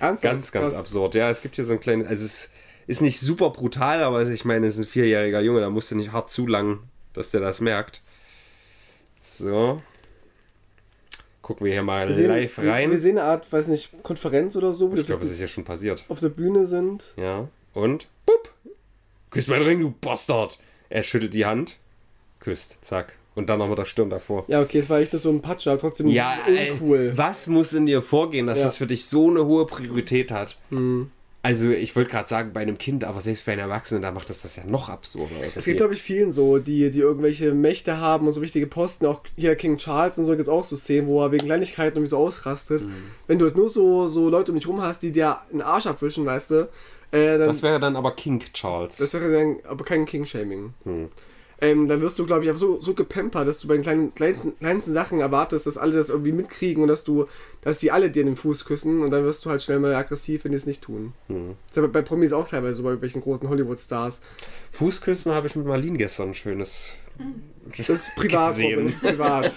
Ernsthaft? Ganz, ganz Krass. absurd. Ja, es gibt hier so ein kleines, also es ist nicht super brutal, aber ich meine, es ist ein vierjähriger Junge, da musst du nicht hart zulangen, dass der das merkt. So. Gucken wir hier mal Wir sehen, live Wir, wir rein. sehen eine Art, weiß nicht, Konferenz oder so, wo Ich glaube, es ist ja schon passiert. auf der Bühne sind. Ja. Und? Bup! Küss meinen Ring, du Bastard! Er schüttelt die Hand, küsst, zack. Und dann nochmal der Stirn davor. Ja, okay, es war echt nur so ein Patscher, aber trotzdem Ja, ey, uncool. was muss in dir vorgehen, dass Ja. das für dich so eine hohe Priorität hat? Also, ich wollte gerade sagen, bei einem Kind, aber selbst bei einem Erwachsenen, da macht das das ja noch absurder. Es geht, glaube ich, vielen so, die, die irgendwelche Mächte haben und so wichtige Posten. Auch hier King Charles und so gibt es auch so Szenen, wo er wegen Kleinigkeiten irgendwie so ausrastet. Mhm. Wenn du halt nur so, so Leute um dich rum hast, die dir einen Arsch abwischen, weißt du, äh, dann, das wäre dann aber King Charles. das wäre dann aber kein King-Shaming. Hm. Ähm, dann wirst du, glaube ich, einfach so, so gepampert, dass du bei den kleinen, kleinsten, kleinsten Sachen erwartest, dass alle das irgendwie mitkriegen und dass du, dass die alle dir den Fuß küssen und dann wirst du halt schnell mal aggressiv, wenn die es nicht tun. Hm. Das ist ja bei, bei Promis auch teilweise so, bei irgendwelchen großen Hollywood-Stars. Fußküssen habe ich mit Marlene gestern ein schönes. Das ist privat. Robin, das ist privat.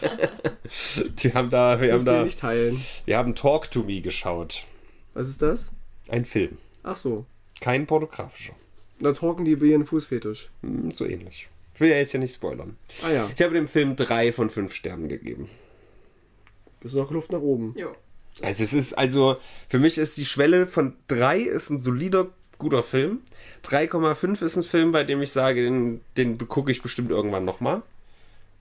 Die haben da, wir haben da, nicht teilen. wir haben Talk to Me geschaut. Was ist das? Ein Film. Ach so. Kein pornografischer. Da talken die über ihren Fußfetisch. Hm, So ähnlich. Ich will ja jetzt ja nicht spoilern. Ah ja, Ich habe dem Film drei von fünf Sternen gegeben. ist noch Luft nach oben. Jo. Also es ist, also für mich ist die Schwelle von 3 ist ein solider, guter Film. 3,5 ist ein Film, bei dem ich sage, den, den gucke ich bestimmt irgendwann nochmal.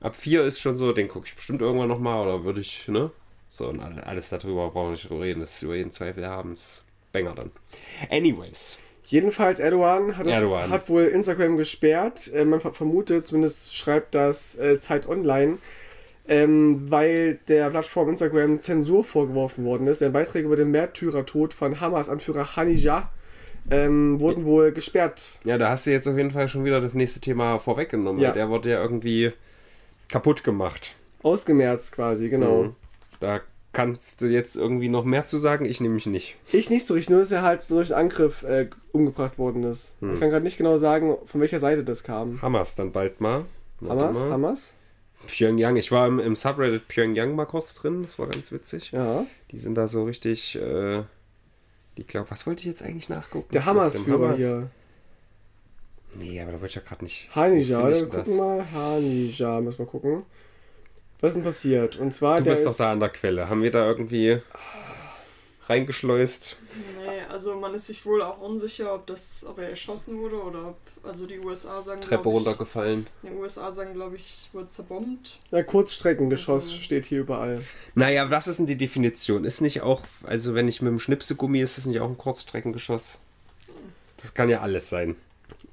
Ab 4 ist schon so, den gucke ich bestimmt irgendwann nochmal oder würde ich, ne? So, und alle- alles darüber brauchen wir nicht reden. Das ist über jeden Zweifel haben, ist Banger dann. Anyways. Jedenfalls, Erdogan hat, es, Erdogan. hat wohl Instagram gesperrt. Äh, man ver- vermutet, zumindest schreibt das äh, Zeit Online, ähm, weil der Plattform Instagram Zensur vorgeworfen worden ist. Denn Beiträge über den Märtyrertod von Hamas-Anführer Hanija ähm, wurden wohl gesperrt. Ja, da hast du jetzt auf jeden Fall schon wieder das nächste Thema vorweggenommen. Ja. Der wurde ja irgendwie kaputt gemacht. Ausgemerzt quasi, genau. Mhm. Da kannst du jetzt irgendwie noch mehr zu sagen. Ich nehme mich nicht. Ich nicht so richtig, nur dass er halt durch einen Angriff äh, umgebracht worden ist. Hm. Ich kann gerade nicht genau sagen, von welcher Seite das kam. Hamas dann bald mal. Warte Hamas? mal. Hamas? Pyongyang. Ich war im, im Subreddit Pyongyang mal kurz drin. Das war ganz witzig. Ja. Die sind da so richtig. Äh, die glauben, was wollte ich jetzt eigentlich nachgucken? Der Hamas-Führer Hamas? hier. Nee, aber da wollte ich ja gerade nicht. Hanija, wir gucken mal. Hanija, müssen wir gucken. Was ist denn passiert? Und zwar, Du der bist ist, doch da an der Quelle. Haben wir da irgendwie reingeschleust? Nee, also man ist sich wohl auch unsicher, ob das, ob er erschossen wurde oder ob, also die USA sagen, Treppe ich, runtergefallen. Die USA sagen, glaube ich, wurde zerbombt. Ja, Kurzstreckengeschoss Also- steht hier überall. Naja, was ist denn die Definition? Ist nicht auch, also wenn ich mit dem Schnipsegummi, ist das nicht auch ein Kurzstreckengeschoss? Das kann ja alles sein.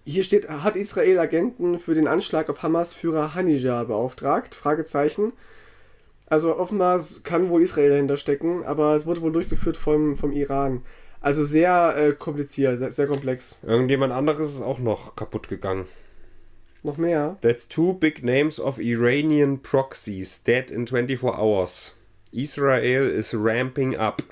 Hier steht, hat Israel Agenten für den Anschlag auf Hamas-Führer Hanija beauftragt? Fragezeichen. Also offenbar kann wohl Israel dahinter stecken, aber es wurde wohl durchgeführt vom, vom Iran. Also sehr äh, kompliziert, sehr, sehr komplex. Irgendjemand anderes ist auch noch kaputt gegangen. Noch mehr? That's two big names of Iranian proxies dead in 24 hours. Israel is ramping up.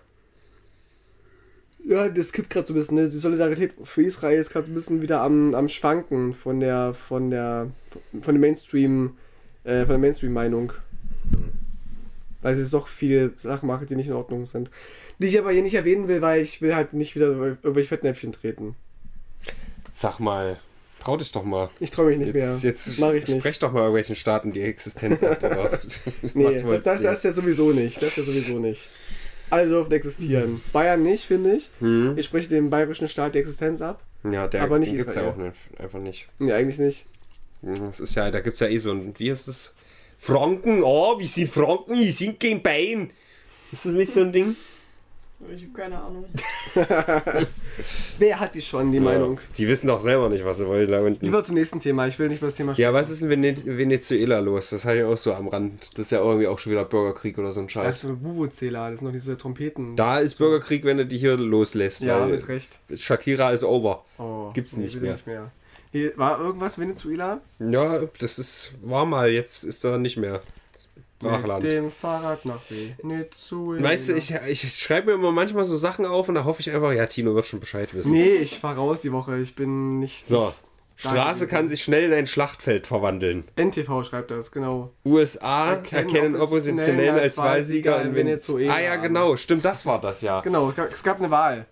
Ja, das kippt gerade so ein bisschen. Ne? Die Solidarität für Israel ist gerade so ein bisschen wieder am, am Schwanken von der von der von dem Mainstream äh, von der Mainstream-Meinung. Weil sie jetzt doch viele Sachen machen, die nicht in Ordnung sind. Die ich aber hier nicht erwähnen will, weil ich will halt nicht wieder über irgendwelche Fettnäpfchen treten. Sag mal, trau dich doch mal. Ich traue mich nicht Jetzt, mehr. jetzt Mach ich nicht. sprech doch mal irgendwelchen Staaten die Existenz ab. Nee, das, das, das ist ja sowieso nicht. Das ist ja sowieso nicht. Alle dürfen existieren. Bayern nicht, finde ich. Hm? Ich spreche dem bayerischen Staat die Existenz ab. Ja, der aber nicht gibt's ja auch nicht, einfach nicht. Nee, eigentlich nicht. Das ist ja, da gibt's ja eh so ein, wie ist es? Franken, oh, wir sind Franken, wir sind kein Bein. Ist das nicht so ein Ding? Ich habe keine Ahnung. Wer hat die schon, die Meinung? Die wissen doch selber nicht, was sie wollen da unten. Lieber zum nächsten Thema. Ich will nicht über das Thema Ja, was ist in Vene- Venezuela los? Das habe ich auch so am Rand. Das ist ja irgendwie auch schon wieder Bürgerkrieg oder so ein Das Scheiß. ist so Vuvuzela, das sind noch diese Trompeten. Da ist Bürgerkrieg, wenn du die hier loslässt. ja, mit Recht. Shakira ist over. Oh, Gibt's nicht mehr. nicht mehr. Hier, war irgendwas Venezuela? Ja, das ist, war mal, jetzt ist er nicht mehr. Brachland. Mit dem Fahrrad nach Venezuela. Weißt du, ich, ich schreibe mir immer manchmal so Sachen auf und da hoffe ich einfach, ja, Tino wird schon Bescheid wissen. Nee, ich fahr raus die Woche. Ich bin nicht. So, Straße kann sich schnell in ein Schlachtfeld verwandeln. NTV schreibt das, genau. USA Erkennen erkennen Oppositionellen als Wahlsieger in Venezuela. Ah ja, genau, stimmt, das war das ja. Genau, es gab, eine Wahl.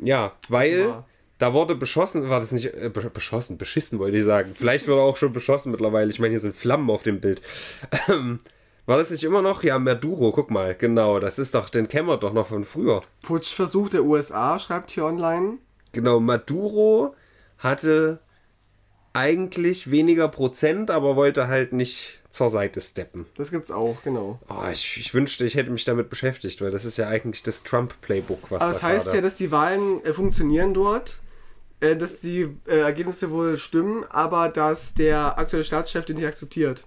Ja, weil Ja. da wurde beschossen, war das nicht äh, be- beschossen, beschissen wollte ich sagen. Vielleicht wurde auch schon beschossen mittlerweile. Ich meine, hier sind Flammen auf dem Bild. War das nicht immer noch? Ja, Maduro, guck mal, genau, das ist doch, den kennen wir doch noch von früher. Putschversuch der USA, schreibt hier online. Genau, Maduro hatte eigentlich weniger Prozent, aber wollte halt nicht zur Seite steppen. Das gibt's auch, genau. Oh, ich, ich wünschte, ich hätte mich damit beschäftigt, weil das ist ja eigentlich das Trump-Playbook, was Aber das da heißt gerade... ja, dass die Wahlen äh, funktionieren dort, äh, dass die äh, Ergebnisse wohl stimmen, aber dass der aktuelle Staatschef die nicht akzeptiert.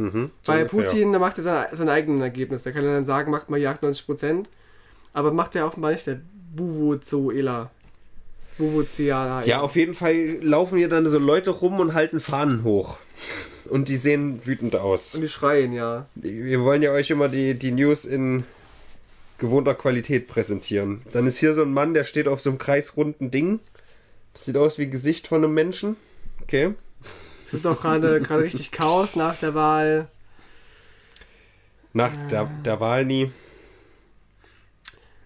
Mhm, so Bei ungefähr. Putin, da macht er seine, seine eigenen Ergebnisse. Da kann er dann sagen, macht mal hier 98 Prozent. Aber macht er offenbar nicht der Vuvuzuela. Vuvuziala. Ja, auf jeden Fall laufen hier dann so Leute rum und halten Fahnen hoch. Und die sehen wütend aus. Und die schreien, ja. Wir wollen ja euch immer die, die News in gewohnter Qualität präsentieren. Dann ist hier so ein Mann, der steht auf so einem kreisrunden Ding. Das sieht aus wie ein Gesicht von einem Menschen. Okay. Es gibt auch gerade gerade richtig Chaos nach der Wahl. Nach der, der Wahl nie.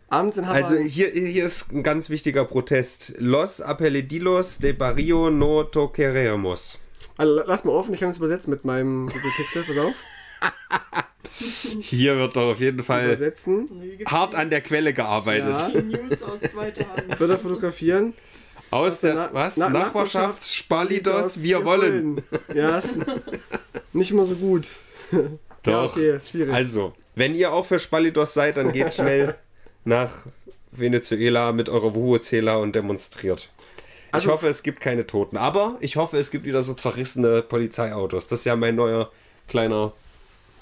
Also hier, hier ist ein ganz wichtiger Protest. Los apellidilos de barrio no toqueremos. Also, lass mal offen, ich kann das übersetzen mit meinem Google Pixel. Pass auf. Hier wird doch auf jeden Fall Übersetzen. Hart an der Quelle gearbeitet. Ja. die News aus zweiter Hand. Bilder fotografieren. Aus der, Na- was? Na- Nachbarschaftsspalidos, wir wollen. Ja, ist nicht immer so gut. Doch. Ja, okay, ist schwierig. Also, wenn ihr auch für Spalidos seid, dann geht schnell nach Venezuela mit eurer Wuhu-Zähler und demonstriert. Ich Also- hoffe, es gibt keine Toten. Aber ich hoffe, es gibt wieder so zerrissene Polizeiautos. Das ist ja mein neuer kleiner,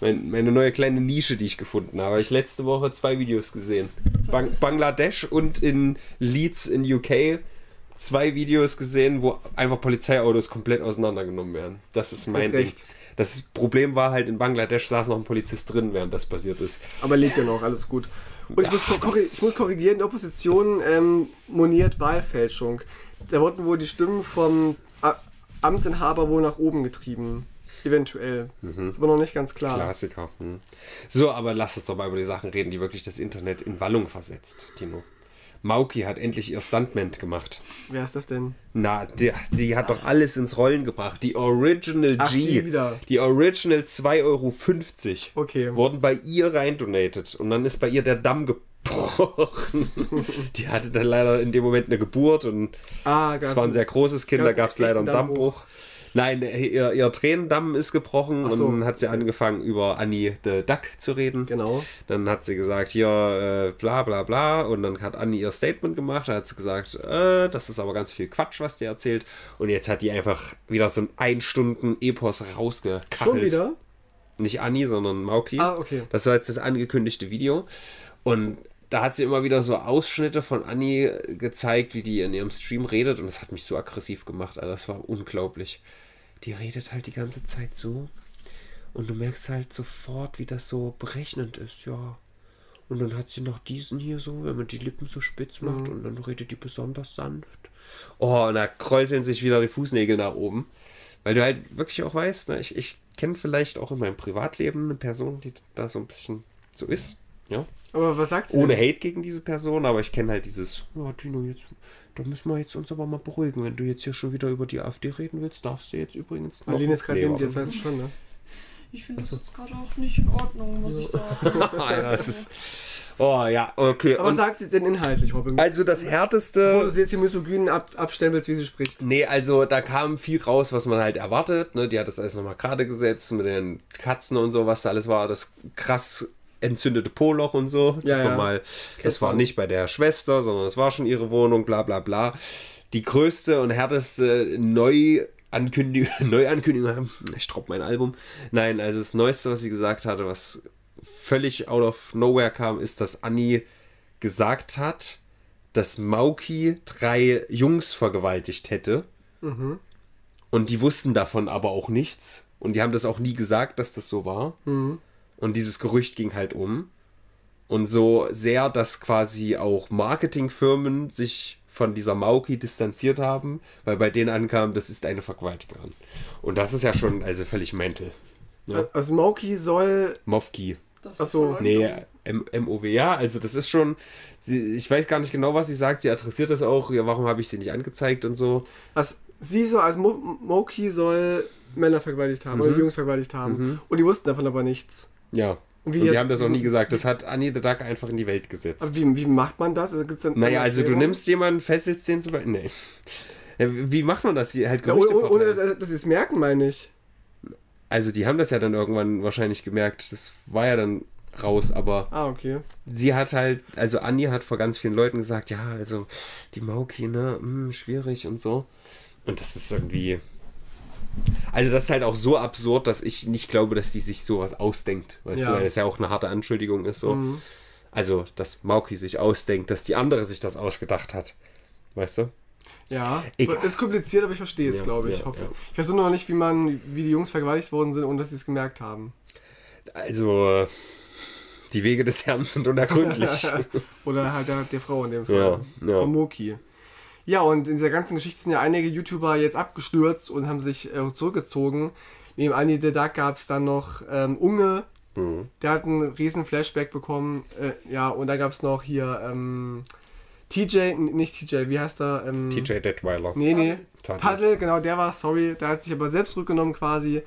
mein, meine neue kleine Nische, die ich gefunden habe. Ich letzte Woche zwei Videos gesehen. Bang Bangladesch und in Leeds in UK zwei Videos gesehen, wo einfach Polizeiautos komplett auseinandergenommen werden. Das ist mein Ding. Recht. Das Problem war halt, in Bangladesch saß noch ein Polizist drin, während das passiert ist. Aber liegt ja noch, alles gut. Und ich muss, korri ich muss korrigieren, die Opposition ähm, moniert Wahlfälschung. Da wurden wohl die Stimmen vom A Amtsinhaber wohl nach oben getrieben. Eventuell. Ist aber noch nicht ganz klar. Klassiker. Hm. So, aber lass uns doch mal über die Sachen reden, die wirklich das Internet in Wallung versetzt, Tino. Mauki hat endlich ihr Stuntman gemacht. Wer ist das denn? Na, die, die hat doch alles ins Rollen gebracht. Die Original Ach, G, die wieder. die Original 2,50 Euro Okay. wurden bei ihr rein donated. Und dann ist bei ihr der Damm gebrochen. die hatte dann leider in dem Moment eine Geburt und Ah, es war ein sehr großes Kind, da gab es leider einen echten Dammbruch. Nein, ihr, ihr Tränendamm ist gebrochen so. und dann hat sie angefangen über Annie the Duck zu reden. Genau. Dann hat sie gesagt, hier, äh, bla bla bla. Und dann hat Annie ihr Statement gemacht. Da hat sie gesagt, äh, das ist aber ganz viel Quatsch, was die erzählt. Und jetzt hat die einfach wieder so ein Ein-Stunden-Epos rausgekachelt. Schon wieder? Nicht Annie, sondern Mauki. Ah, okay. Das war jetzt das angekündigte Video. Und da hat sie immer wieder so Ausschnitte von Annie gezeigt, wie die in ihrem Stream redet. Und das hat mich so aggressiv gemacht. Also das war unglaublich. Die redet halt die ganze Zeit so. Und du merkst halt sofort, wie das so berechnend ist, ja. Und dann hat sie noch diesen hier so, wenn man die Lippen so spitz macht und dann redet die besonders sanft. Oh, und da kräuseln sich wieder die Fußnägel nach oben. Weil du halt wirklich auch weißt, ne, ich, ich kenne vielleicht auch in meinem Privatleben eine Person, die da so ein bisschen so ist. Ja. Aber was sagt sie? Ohne denn? Hate gegen diese Person, aber ich kenne halt dieses, ja, Tino, jetzt, da müssen wir jetzt uns aber mal beruhigen. Wenn du jetzt hier schon wieder über die AfD reden willst, darfst du jetzt übrigens noch. Aline ist gerade neben dir, das heißt schon, ne? Ich finde das jetzt gerade auch nicht in Ordnung, muss ich sagen. ja, das ist. Oh ja, okay. Aber was sagt sie denn inhaltlich, Robin? also das härteste. du sie jetzt hier misogynen ab, abstempelst, wie sie spricht. Nee, also da kam viel raus, was man halt erwartet. Ne? Die hat das alles nochmal gerade gesetzt mit den Katzen und so, was da alles war. Das krass entzündete Poloch und so. Das, Ja, ja. nochmal, das war nicht bei der Schwester, sondern es war schon ihre Wohnung, bla bla bla. Die größte und härteste Neuankündigung, Neuankündigung, ich droppe mein Album. Nein, also das Neueste, was sie gesagt hatte, was völlig out of nowhere kam, ist, dass Annie gesagt hat, dass Mauki drei Jungs vergewaltigt hätte. Und die wussten davon aber auch nichts. Und die haben das auch nie gesagt, dass das so war. Mhm. Und dieses Gerücht ging halt um. Und so sehr, dass quasi auch Marketingfirmen sich von dieser Mauki distanziert haben, weil bei denen ankam, das ist eine Vergewaltigerin. Und das ist ja schon also völlig mental. Ja. Also Moki soll. Mofki. Das Ach so, ist Nee, MOW, ja, also das ist schon, sie, ich weiß gar nicht genau, was sie sagt, sie adressiert das auch, ja, warum habe ich sie nicht angezeigt und so. Was, sie soll, also Mo Moki soll Männer vergewaltigt haben Mhm. oder Jungs vergewaltigt haben. Und die wussten davon aber nichts. Ja. Und Und, die haben das noch nie gesagt, das hat Annie the Duck einfach in die Welt gesetzt. Aber wie, wie macht man das? Also gibt's dann naja, also du nimmst jemanden, fesselst den zum Beispiel, nee. Ja, Wie macht man das? Die halt Ja, Gerüchte ohne, ohne verteilen. dass, dass sie es merken, meine ich. Also die haben das ja dann irgendwann wahrscheinlich gemerkt, das war ja dann raus, aber Ah, okay. sie hat halt, also Annie hat vor ganz vielen Leuten gesagt, ja, also die Mauki, ne, hm, schwierig und so. Und das ist irgendwie. Also das ist halt auch so absurd, dass ich nicht glaube, dass die sich sowas ausdenkt. Weißt Ja. du, weil das ja auch eine harte Anschuldigung ist so. Mhm. Also, dass Mauki sich ausdenkt, dass die andere sich das ausgedacht hat. Weißt du? Ja, Egal. ist kompliziert, aber ich verstehe es, Ja, glaube ich. ja, hoffe. ja. Ich weiß nur noch nicht, wie man, wie die Jungs vergewaltigt worden sind, ohne dass sie es gemerkt haben. Also, die Wege des Herrn sind unergründlich. Oder halt der, der Frau in dem Fall. Ja, ja. Von Moki. Ja, und in dieser ganzen Geschichte sind ja einige YouTuber jetzt abgestürzt und haben sich äh, zurückgezogen. Neben Annie the Duck gab es dann noch ähm, Unge, Mhm. der hat einen riesen Flashback bekommen. Äh, ja, und da gab es noch hier ähm, TJ, nicht TJ, wie heißt er? Ähm, TJ Detweiler. Nee, nee. Tuttle. Paddle, genau, der war, sorry, der hat sich aber selbst zurückgenommen quasi.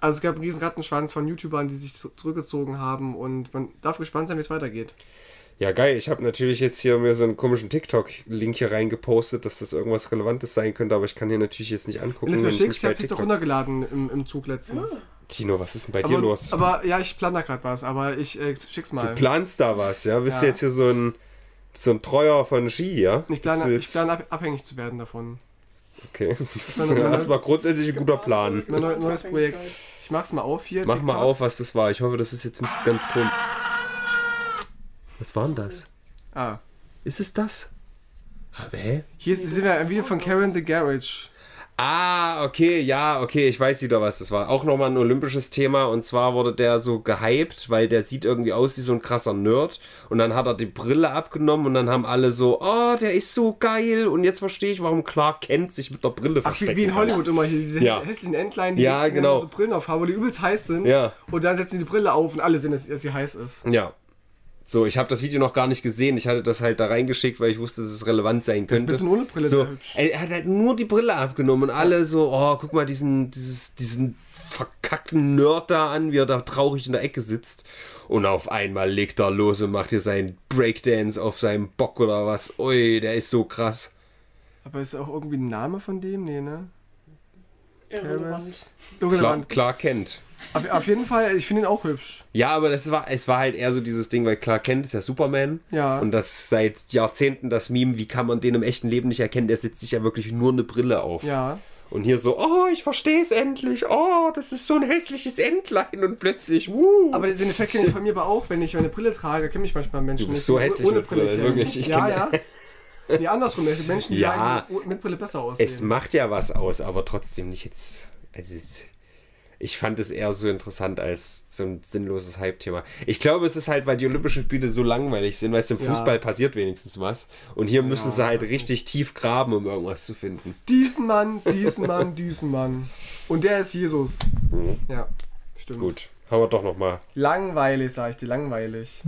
Also es gab einen riesen Rattenschwanz von YouTubern, die sich zu- zurückgezogen haben und man darf gespannt sein, wie es weitergeht. Ja, geil. Ich habe natürlich jetzt hier mir so einen komischen TikTok-Link hier reingepostet, dass das irgendwas Relevantes sein könnte, aber ich kann hier natürlich jetzt nicht angucken, Wenn es mir wenn ich ich habe TikTok runtergeladen im, im Zug letztens. Tino, was ist denn bei dir aber, los? aber ja, ich plan da gerade was, aber ich äh, schick's mal. du planst da was, ja? Bist Ja. du jetzt hier so ein, so ein Treuer von Ski, ja? ich plane ich jetzt... plan ab, abhängig zu werden davon. Okay. Das meine- erstmal grundsätzlich ein guter Plan. Mein neu, neues Projekt. Ich mach's mal auf hier. Mach mal TikTok. auf, was das war. Ich hoffe, das ist jetzt nichts ganz komisch. Was war denn das? Ah. Ist es das? Ah, Hä? Hier ist, sind wir ein Video von Karen the Garage. Ah, okay, ja, okay, ich weiß wieder, was das war. Auch nochmal ein olympisches Thema und zwar wurde der so gehypt, weil der sieht irgendwie aus wie so ein krasser Nerd und dann hat er die Brille abgenommen und dann haben alle so, oh, der ist so geil und jetzt verstehe ich, warum Clark Kent sich mit der Brille Ach, wie, versteckt. wie in Hollywood immer hier, diese Ja. hässlichen Entlein, die Ja, die genau. so Brillen aufhaben, wo die übelst heiß sind. Ja. Und dann setzen die die Brille auf und alle sehen, dass, dass sie heiß ist. Ja. So, ich habe das Video noch gar nicht gesehen. Ich hatte das halt da reingeschickt, weil ich wusste, dass es relevant sein Das könnte. und ohne Brille so, sehr hübsch. er, hat halt nur die Brille abgenommen und alle so, oh, guck mal diesen, dieses, diesen verkackten Nerd da an, wie er da traurig in der Ecke sitzt. Und auf einmal legt er los und macht hier seinen Breakdance auf seinem Bock oder was. Ui, der ist so krass. Aber ist auch irgendwie ein Name von dem? Nee, ne? Irrelevant. Clark, Irrelevant. Clark Kent. Auf, auf jeden Fall, ich finde ihn auch hübsch. Ja, aber das war, es war halt eher so dieses Ding, weil Clark Kent ist ja Superman. Ja. Und das seit Jahrzehnten das Meme, wie kann man den im echten Leben nicht erkennen, der setzt sich ja wirklich nur eine Brille auf. Ja. Und hier so, oh, ich verstehe es endlich. Oh, das ist so ein hässliches Entlein. Und plötzlich, wuh. Aber den Effekt kenne ich von mir aber auch, wenn ich meine Brille trage, kenne ich manchmal Menschen Du bist nicht, so hässlich mit Brille, kennen. wirklich, ich ja, ja. Nee, andersrum. Menschen, die Ja. sagen, mit Brille besser aussehen. es macht ja was aus, aber trotzdem nicht jetzt. Also, es- ich fand es eher so interessant als so ein sinnloses Hype-Thema. Ich glaube, es ist halt, weil die Olympischen Spiele so langweilig sind, weil es im Ja. Fußball passiert wenigstens was. Und hier müssen Ja, sie halt richtig tief graben, um irgendwas zu finden. diesen Mann, diesen Mann, diesen Mann. Und der ist Jesus. Ja, stimmt. Mhm. Gut, haben wir doch nochmal. Langweilig, sage ich dir, langweilig.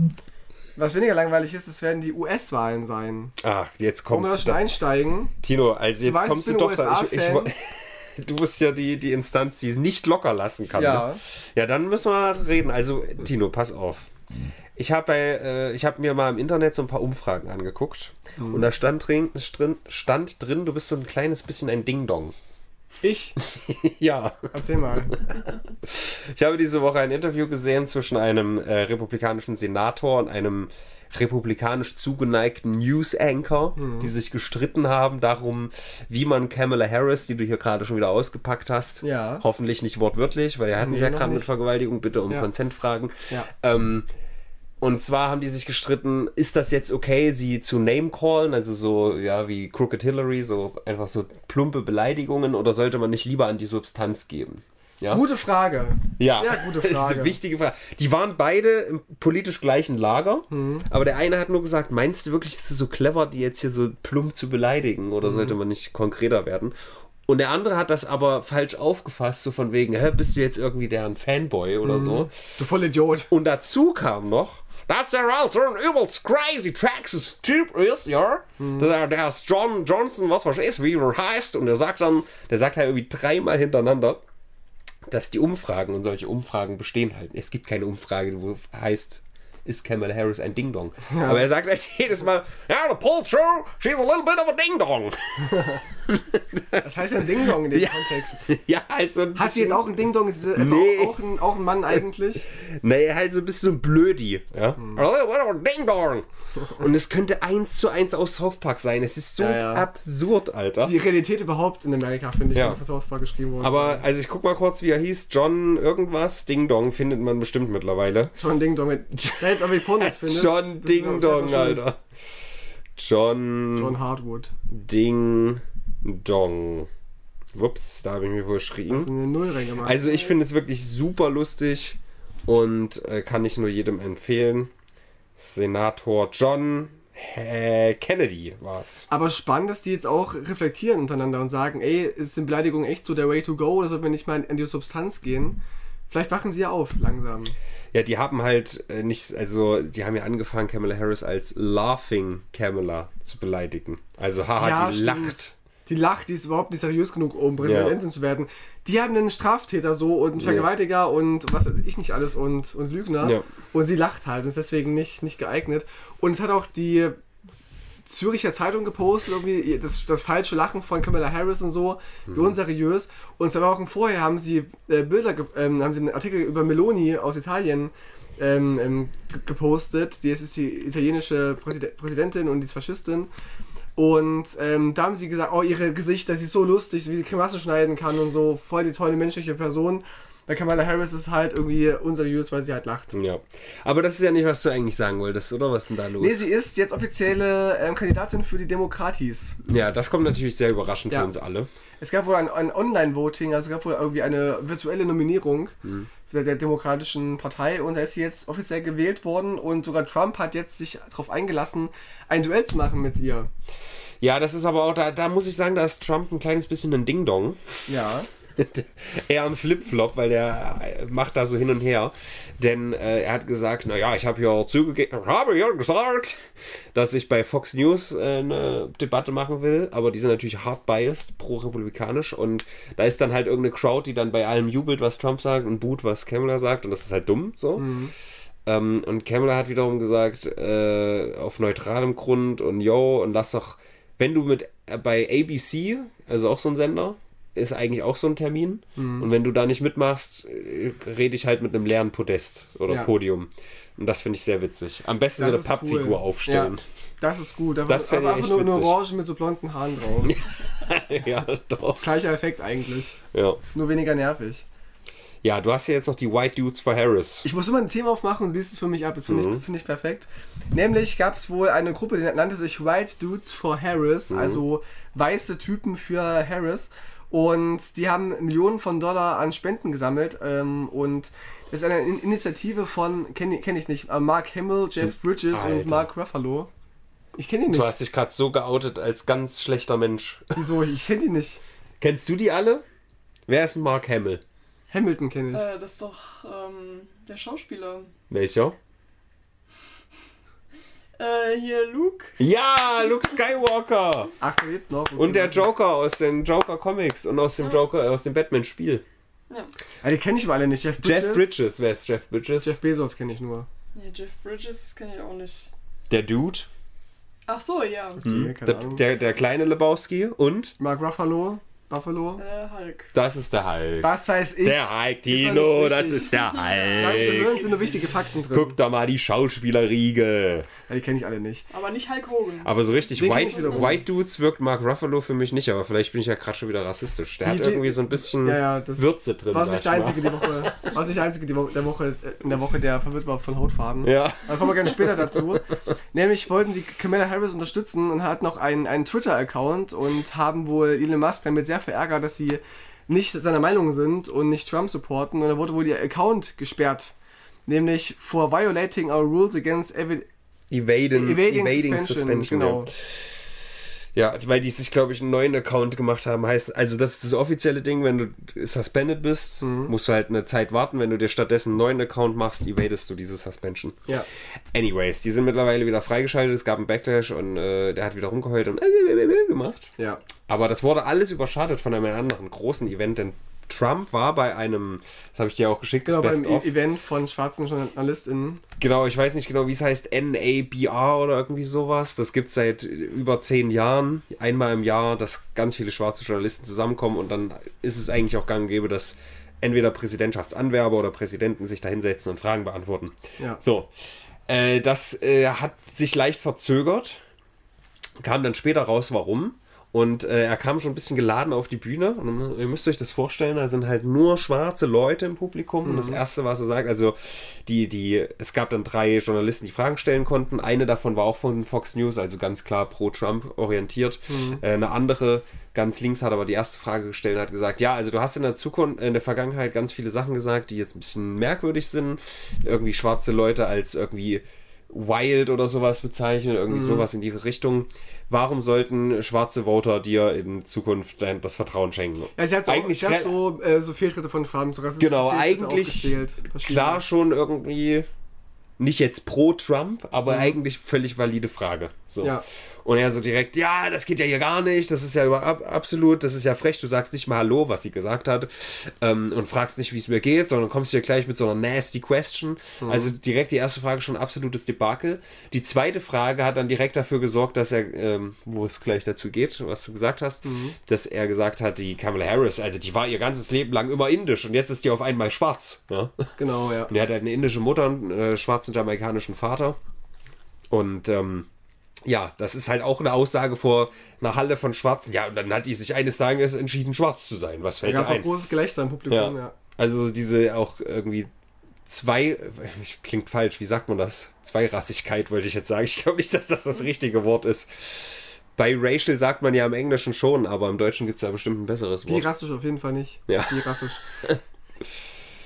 Was weniger langweilig ist, es werden die US-Wahlen sein. Ach, jetzt Wollen wir da kommst schon du. einsteigen? Tino, also jetzt weißt, kommst du doch. Ich, ich. du bist ja die, die Instanz, die es nicht locker lassen kann. Ja. Ne? Ja, dann müssen wir reden. Also, Tino, pass auf. Ich habe äh, ich habe mir mal im Internet so ein paar Umfragen angeguckt und da stand drin, drin, stand drin, du bist so ein kleines bisschen ein Ding-Dong. Ich? ja. Erzähl mal. Ich habe diese Woche ein Interview gesehen zwischen einem äh, republikanischen Senator und einem republikanisch zugeneigten News-Anchor, Mhm. die sich gestritten haben darum, wie man Kamala Harris, die du hier gerade schon wieder ausgepackt hast, Ja. hoffentlich nicht wortwörtlich, weil wir hatten Nee, sie ja gerade mit. Vergewaltigung, bitte um Ja. Consent fragen. Ja. Ähm, und zwar haben die sich gestritten, ist das jetzt okay, sie zu name-callen, also so, ja, wie Crooked Hillary, so einfach so plumpe Beleidigungen, oder sollte man nicht lieber an die Substanz geben? Ja. Gute Frage. Ja, Sehr gute das ist Frage. eine wichtige Frage. Die waren beide im politisch gleichen Lager, Mhm. aber der eine hat nur gesagt, meinst du wirklich, ist es so clever, die jetzt hier so plump zu beleidigen oder Mhm. sollte man nicht konkreter werden? Und der andere hat das aber falsch aufgefasst, so von wegen, hä, bist du jetzt irgendwie deren Fanboy oder Mhm. so? Du voll Idiot. Und dazu kam noch, dass der Alter ein übelst crazy Texas-Typ ist, ja. Der, der ist John Johnson, was weiß ich, wie er heißt. Und der sagt dann, der sagt halt irgendwie dreimal hintereinander, dass die Umfragen und solche Umfragen bestehen halt. Es gibt keine Umfrage, wo heißt, ist Kamala Harris ein Ding-Dong. Aber er sagt halt jedes Mal, ja, the poll show, she's a little bit of a Ding-Dong. Das heißt ja ein Ding-Dong in dem Ja. Kontext. ja, halt so ein Hat sie jetzt auch ein Ding-Dong? Ist Nee. auch, ein, auch ein Mann eigentlich? Nee, halt so ein bisschen blödi. Ja? Hm. Ding Dong. Und es könnte eins zu eins aus South Park sein. Es ist so Ja, ja. absurd, Alter. Die Realität überhaupt in Amerika, finde ich, Ja. ja. von South Park geschrieben wurde. Aber also ich guck mal kurz, wie er hieß. John irgendwas. Ding Dong findet man bestimmt mittlerweile. Schon Ding-Dong. Wenn du jetzt aber die Pornos findest. John bist du Ding Dong. Alter. John, John Hardwood. Ding Dong. Wups, da habe ich mich wohl reingemacht. Also ich finde es wirklich super lustig und äh, kann ich nur jedem empfehlen. Senator John äh, Kennedy war es. aber spannend, dass die jetzt auch reflektieren untereinander und sagen, ey, ist den Beleidigungen echt so der Way to go, oder sollten wir nicht mal in die Substanz gehen? Vielleicht wachen sie ja auf, langsam. Ja, die haben halt äh, nicht, also die haben ja angefangen, Kamala Harris als Laughing Kamala zu beleidigen. Also haha, Ja, die stimmt. lacht. Die lacht, die ist überhaupt nicht seriös genug, um Präsidentin zu werden. Die haben einen Straftäter so und einen Vergewaltiger und was weiß ich nicht alles und, und Lügner. Ja. Und sie lacht halt und ist deswegen nicht, nicht geeignet. Und es hat auch die Züricher Zeitung gepostet, irgendwie das, das falsche Lachen von Kamala Harris und so, wie unseriös. Und zwei Wochen vorher haben sie äh, Bilder, ähm, haben sie einen Artikel über Meloni aus Italien ähm, ähm, ge- gepostet. Die ist die italienische Präsid Präsidentin und die ist Faschistin. Und ähm, da haben sie gesagt, oh, ihre Gesichter, sie ist so lustig, wie sie Grimassen schneiden kann und so, voll die tolle menschliche Person. Bei Kamala Harris ist halt irgendwie unseriös, weil sie halt lacht. Ja. Aber das ist ja nicht, was du eigentlich sagen wolltest, oder? Was ist denn da los? Nee, sie ist jetzt offizielle ähm, Kandidatin für die Demokratis. ja, das kommt natürlich sehr überraschend Ja. für uns alle. Es gab wohl ein, ein Online-Voting, also es gab wohl irgendwie eine virtuelle Nominierung der, der Demokratischen Partei und da ist sie jetzt offiziell gewählt worden und sogar Trump hat jetzt sich darauf eingelassen, ein Duell zu machen mit ihr. Ja, das ist aber auch, da, da muss ich sagen, da ist Trump ein kleines bisschen ein Ding-Dong. Ja. Eher ein Flip-Flop, weil der äh, macht da so hin und her. Denn äh, er hat gesagt, naja, ich habe ja zugegeben, habe ja gesagt, dass ich bei Fox News äh, eine Debatte machen will, aber die sind natürlich hard biased, pro-republikanisch und da ist dann halt irgendeine Crowd, die dann bei allem jubelt, was Trump sagt und boot, was Kamala sagt und das ist halt dumm, so. Ähm, und Kamala hat wiederum gesagt, äh, auf neutralem Grund und yo, und lass doch, wenn du mit äh, bei ABC, also auch so ein Sender, ist eigentlich auch so ein Termin. Und wenn du da nicht mitmachst, äh, rede ich halt mit einem leeren Podest oder Ja. Podium. Und das finde ich sehr witzig. Am besten Das so eine Pappfigur cool. aufstellen. Das ist gut. Da Das ich einfach nur eine. Orange mit so blonden Haaren drauf. Ja, doch. Gleicher Effekt eigentlich. Ja. Nur weniger nervig. ja, du hast ja jetzt noch die White Dudes for Harris. Ich muss immer ein Thema aufmachen und liest es für mich ab. Das finde Mhm. ich, find ich perfekt. Nämlich gab es wohl eine Gruppe, die nannte sich White Dudes for Harris, Mhm. also weiße Typen für Harris. Und die haben Millionen von Dollar an Spenden gesammelt. Ähm, und das ist eine In Initiative von, kenne kenn ich nicht, äh, Mark Hamill, Jeff Bridges Alter. und Mark Ruffalo. Ich kenne die nicht. Du hast dich gerade so geoutet als ganz schlechter Mensch. Wieso? Ich kenne die nicht. Kennst du die alle? Wer ist ein Mark Hamill? Hamilton kenne ich. Äh, das ist doch ähm, der Schauspieler. Welcher? Äh, hier Luke. Ja, Luke Skywalker! Ach, der lebt noch. Okay, Und der. Joker aus den Joker Comics und aus dem Joker, äh, aus dem Batman-Spiel. Ja. Ah, die kenne ich aber alle nicht. Jeff Bridges. Jeff Bridges, wer ist Jeff Bridges? Jeff Bezos kenne ich nur. Nee, Jeff Bridges kenne ich auch nicht. Der Dude, Ach so, ja. Okay, keine der, der, der kleine Lebowski und Mark Ruffalo. Buffalo. Äh, Hulk. das ist der Hulk. Was weiß ich. Der Hulk, Ist nicht Tino, das ist der Hulk. sind nur wichtige Fakten drin. Guck doch mal die Schauspielerriege. Ja, die kenne ich alle nicht. Aber nicht Hulk Hogan. Aber so richtig Den White. White Dudes wirkt Mark Ruffalo für mich nicht, aber vielleicht bin ich ja gerade schon wieder rassistisch. Der Die- hat irgendwie so ein bisschen Ja, ja, das Würze drin. war nicht der einzige die Woche. War nicht der einzige die Woche, der Woche, äh, in der Woche, der verwirrt war von Hautfarben. Ja. Da kommen wir gerne später dazu. Nämlich wollten die Kamala Harris unterstützen und hatten noch einen, einen Twitter-Account und haben wohl Elon Musk damit sehr verärgert, dass sie nicht seiner Meinung sind und nicht Trump supporten. Und da wurde wohl ihr Account gesperrt. Nämlich for violating our rules against Evaden, evading, evading suspension. suspension. genau. Ja. Ja, weil die sich, glaube ich, einen neuen Account gemacht haben. Heißt, also das ist das offizielle Ding, wenn du suspended bist, Mhm. musst du halt eine Zeit warten. Wenn du dir stattdessen einen neuen Account machst, evadest du diese Suspension. Ja. Anyways, die sind mittlerweile wieder freigeschaltet. Es gab einen Backlash und äh, der hat wieder rumgeheult und äh, gemacht. Ja. Aber das wurde alles überschattet von einem anderen großen Event, denn Trump war bei einem, das habe ich dir auch geschickt, Genau, das beim Best e of. Event von schwarzen JournalistInnen. Genau, ich weiß nicht genau, wie es heißt, NABR oder irgendwie sowas. Das gibt es seit über zehn Jahren, einmal im Jahr, dass ganz viele schwarze Journalisten zusammenkommen und dann ist es eigentlich auch gang und gäbe, dass entweder Präsidentschaftsanwerber oder Präsidenten sich da hinsetzen und Fragen beantworten. Ja. So, äh, das äh, hat sich leicht verzögert, kam dann später raus, warum. Und äh, er kam schon ein bisschen geladen auf die Bühne. Und ihr müsst euch das vorstellen, da sind halt nur schwarze Leute im Publikum. Und das Erste, was er sagt, also die, die, es gab dann drei Journalisten, die Fragen stellen konnten. Eine davon war auch von Fox News, also ganz klar pro Trump orientiert. Äh, eine andere ganz links hat aber die erste Frage gestellt und hat gesagt, ja, also du hast in der Zukunft, in der Vergangenheit ganz viele Sachen gesagt, die jetzt ein bisschen merkwürdig sind. Irgendwie schwarze Leute als irgendwie wild oder sowas bezeichnen, irgendwie sowas in die Richtung. Warum sollten schwarze Voter dir in Zukunft das Vertrauen schenken? Ja, sie hat so, Eigentlich sie hat so, äh, so Fehltritte von Schwaben sogar. Genau, eigentlich klar schon irgendwie nicht jetzt pro Trump, aber eigentlich völlig valide Frage. So. Ja. Und er so direkt, ja, das geht ja hier gar nicht, das ist ja über, ab, absolut, das ist ja frech, du sagst nicht mal Hallo, was sie gesagt hat, ähm, und fragst nicht, wie es mir geht, sondern kommst hier gleich mit so einer nasty question. Also direkt die erste Frage schon absolutes Debakel. Die zweite Frage hat dann direkt dafür gesorgt, dass er, ähm, wo es gleich dazu geht, was du gesagt hast, dass er gesagt hat, die Kamala Harris, also die war ihr ganzes Leben lang immer indisch und jetzt ist die auf einmal schwarz. Ja? Genau, ja. Und er hat halt eine indische Mutter und einen äh, schwarzen jamaikanischen Vater. Und ähm, ja, das ist halt auch eine Aussage vor einer Halle von Schwarzen. Ja, und dann hat die sich eines Tages entschieden, schwarz zu sein. Was Da fällt gab dir auch ein? großes Gelächter im Publikum, Ja. ja. Also diese auch irgendwie zwei, klingt falsch, wie sagt man das? Zweirassigkeit wollte ich jetzt sagen. Ich glaube nicht, dass das das richtige Wort ist. Bei racial sagt man ja im Englischen schon, aber im Deutschen gibt es ja bestimmt ein besseres Wort. Birassisch auf jeden Fall nicht. Ja. Birassisch.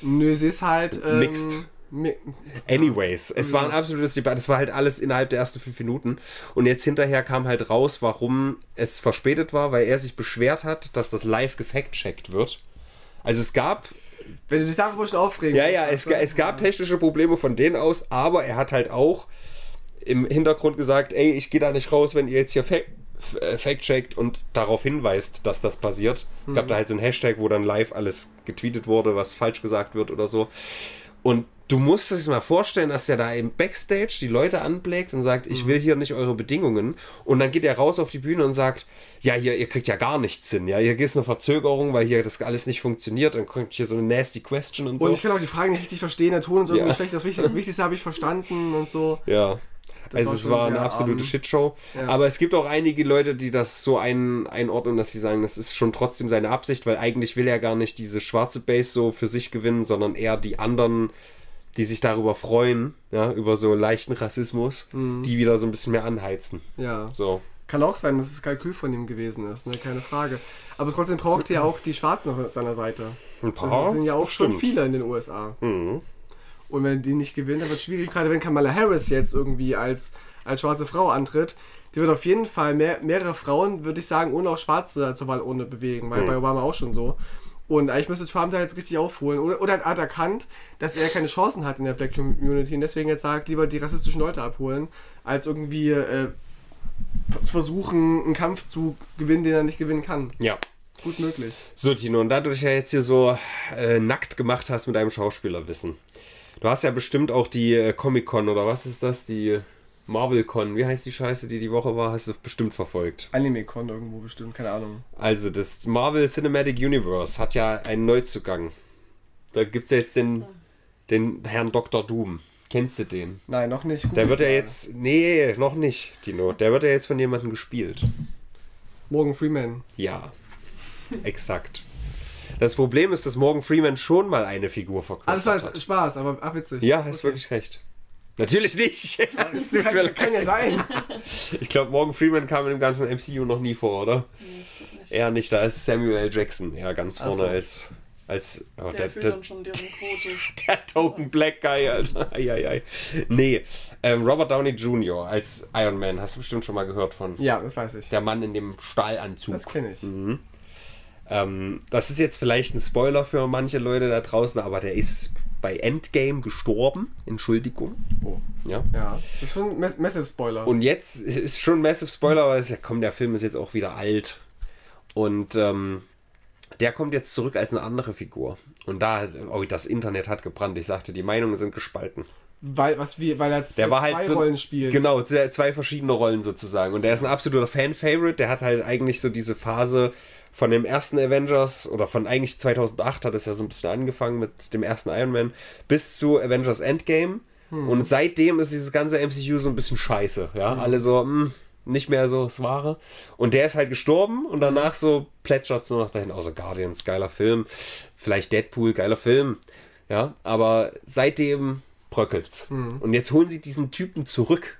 Nö, sie ist halt. Ähm, Mixed. Anyways, es war ein absolutes Debatte. Es war halt alles innerhalb der ersten fünf Minuten. Und jetzt hinterher kam halt raus, warum es verspätet war, weil er sich beschwert hat, dass das live gefact-checkt wird. Also es gab, Wenn du dich darüber schon aufregen ja, willst, ja, es, ga- es gab technische Probleme von denen aus, aber er hat halt auch im Hintergrund gesagt, ey, ich gehe da nicht raus, wenn ihr jetzt hier fa- f- äh, fact-checkt und darauf hinweist, dass das passiert. Mhm. Gab da halt so ein Hashtag, wo dann live alles getweetet wurde, was falsch gesagt wird oder so. Und du musst es mal vorstellen, dass der da im Backstage die Leute anblickt und sagt, ich will hier nicht eure Bedingungen. Und dann geht er raus auf die Bühne und sagt, ja, hier, ihr kriegt ja gar nichts hin. Ja, hier gibt es eine Verzögerung, weil hier das alles nicht funktioniert. Dann kommt hier so eine nasty question und so. Und ich kann auch die Fragen nicht richtig verstehen, der Ton ist irgendwie Ja. schlecht. Das Wichtigste, Wichtigste habe ich verstanden und so. Ja. Das also war es war eine absolute arm. Shitshow. Ja. Aber es gibt auch einige Leute, die das so ein, einordnen, dass sie sagen, das ist schon trotzdem seine Absicht, weil eigentlich will er gar nicht diese schwarze Base so für sich gewinnen, sondern eher die anderen, die sich darüber freuen, ja, über so leichten Rassismus, Mhm. die wieder so ein bisschen mehr anheizen. Ja. So. Kann auch sein, dass es Kalkül von ihm gewesen ist, ne? keine Frage. Aber trotzdem braucht er ja auch die Schwarzen auf seiner Seite. Ein Das paar. sind ja auch schon viele in den USA. Mhm. Und wenn die nicht gewinnen, dann wird es schwierig, gerade wenn Kamala Harris jetzt irgendwie als, als schwarze Frau antritt. Die wird auf jeden Fall mehr, mehrere Frauen, würde ich sagen, ohne auch Schwarze zur Wahl ohne bewegen, weil Mhm. bei Obama auch schon so. Und eigentlich müsste Trump da jetzt richtig aufholen. Oder, oder hat erkannt, dass er keine Chancen hat in der Black Community und deswegen jetzt sagt, lieber die rassistischen Leute abholen, als irgendwie äh, versuchen, einen Kampf zu gewinnen, den er nicht gewinnen kann. Ja. Gut möglich. So, Tino, und da du dich ja jetzt hier so äh, nackt gemacht hast mit deinem Schauspielerwissen. Du hast ja bestimmt auch die äh, Comic-Con oder was ist das? Die Marvel-Con, wie heißt die Scheiße, die die Woche war? Hast du bestimmt verfolgt. Anime-Con irgendwo bestimmt, keine Ahnung. Also, das Marvel Cinematic Universe hat ja einen Neuzugang. Da gibt es ja jetzt den, den Herrn Dr. Doom. Kennst du den? Nein, noch nicht. Der Google wird ja jetzt. Nee, noch nicht, Tino. Der wird ja jetzt von jemandem gespielt. Morgan Freeman. Ja. Exakt. Das Problem ist, dass Morgan Freeman schon mal eine Figur verkauft Ah, das war hat. Spaß, aber ach, witzig. Ja, hast Okay. wirklich recht. Natürlich nicht. Mir Kann, kann ja sein. ich glaube, Morgan Freeman kam in dem ganzen MCU noch nie vor, oder? nicht. Eher nicht, da ist Samuel L. Jackson ja ganz vorne so. als. als oh, Der der, der, dann schon deren Quote. der Token Black Guy, Alter. Eieiei. Nee, ähm, Robert Downey Jr. als Iron Man, hast du bestimmt schon mal gehört von. Ja, das weiß ich. Der Mann in dem Stahlanzug. Das kenne ich. Ähm, das ist jetzt vielleicht ein Spoiler für manche Leute da draußen, aber der ist bei Endgame gestorben. Entschuldigung. Oh. Ja. Ja, das ist schon ein Mass- Massive Spoiler. Und jetzt ist schon ein Massive Spoiler, aber ist ja, komm, der Film ist jetzt auch wieder alt. Und ähm, der kommt jetzt zurück als eine andere Figur. Und da, oh, das Internet hat gebrannt. Ich sagte, die Meinungen sind gespalten. weil, was wie, weil er Der war zwei halt so, Rollen spielt. Genau, zwei zwei verschiedene Rollen sozusagen. Und der ist ein absoluter Fan-Favorite. Der hat halt eigentlich so diese Phase von dem ersten Avengers oder von eigentlich 2008 hat es ja so ein bisschen angefangen mit dem ersten Iron Man bis zu Avengers Endgame. Und seitdem ist dieses ganze MCU so ein bisschen scheiße. Ja, alle so, mh, nicht mehr so das Wahre. Und der ist halt gestorben und danach so plätschert es nur noch dahin. Außer Guardians, geiler Film. Vielleicht Deadpool, geiler Film. Ja, aber seitdem bröckelt's. Und jetzt holen sie diesen Typen zurück.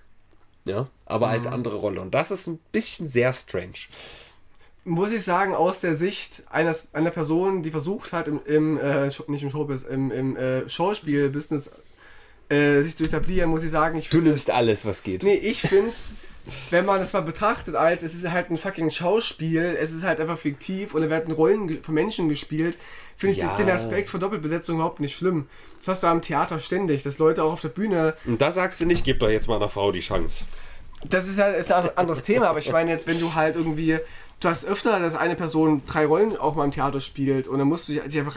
Ja, aber als andere Rolle. Und das ist ein bisschen sehr strange. Muss ich sagen, aus der Sicht eines, einer Person, die versucht hat, im, im äh, nicht im Showbiz, im, im äh, Schauspiel-Business äh, sich zu etablieren, muss ich sagen, ich Du nimmst alles, was geht. Nee, ich find's, wenn man es mal betrachtet, als es ist halt ein fucking Schauspiel, es ist halt einfach fiktiv und da werden Rollen von Menschen gespielt, finde ich Ja. den Aspekt von Doppelbesetzung überhaupt nicht schlimm. Das hast du am Theater ständig, dass Leute auch auf der Bühne Und da sagst du nicht, gib doch jetzt mal einer Frau die Chance. das ist ja ist ein anderes Thema, aber ich meine jetzt, wenn du halt irgendwie, du hast öfter, dass eine Person drei Rollen auch mal im Theater spielt und dann musst du dich einfach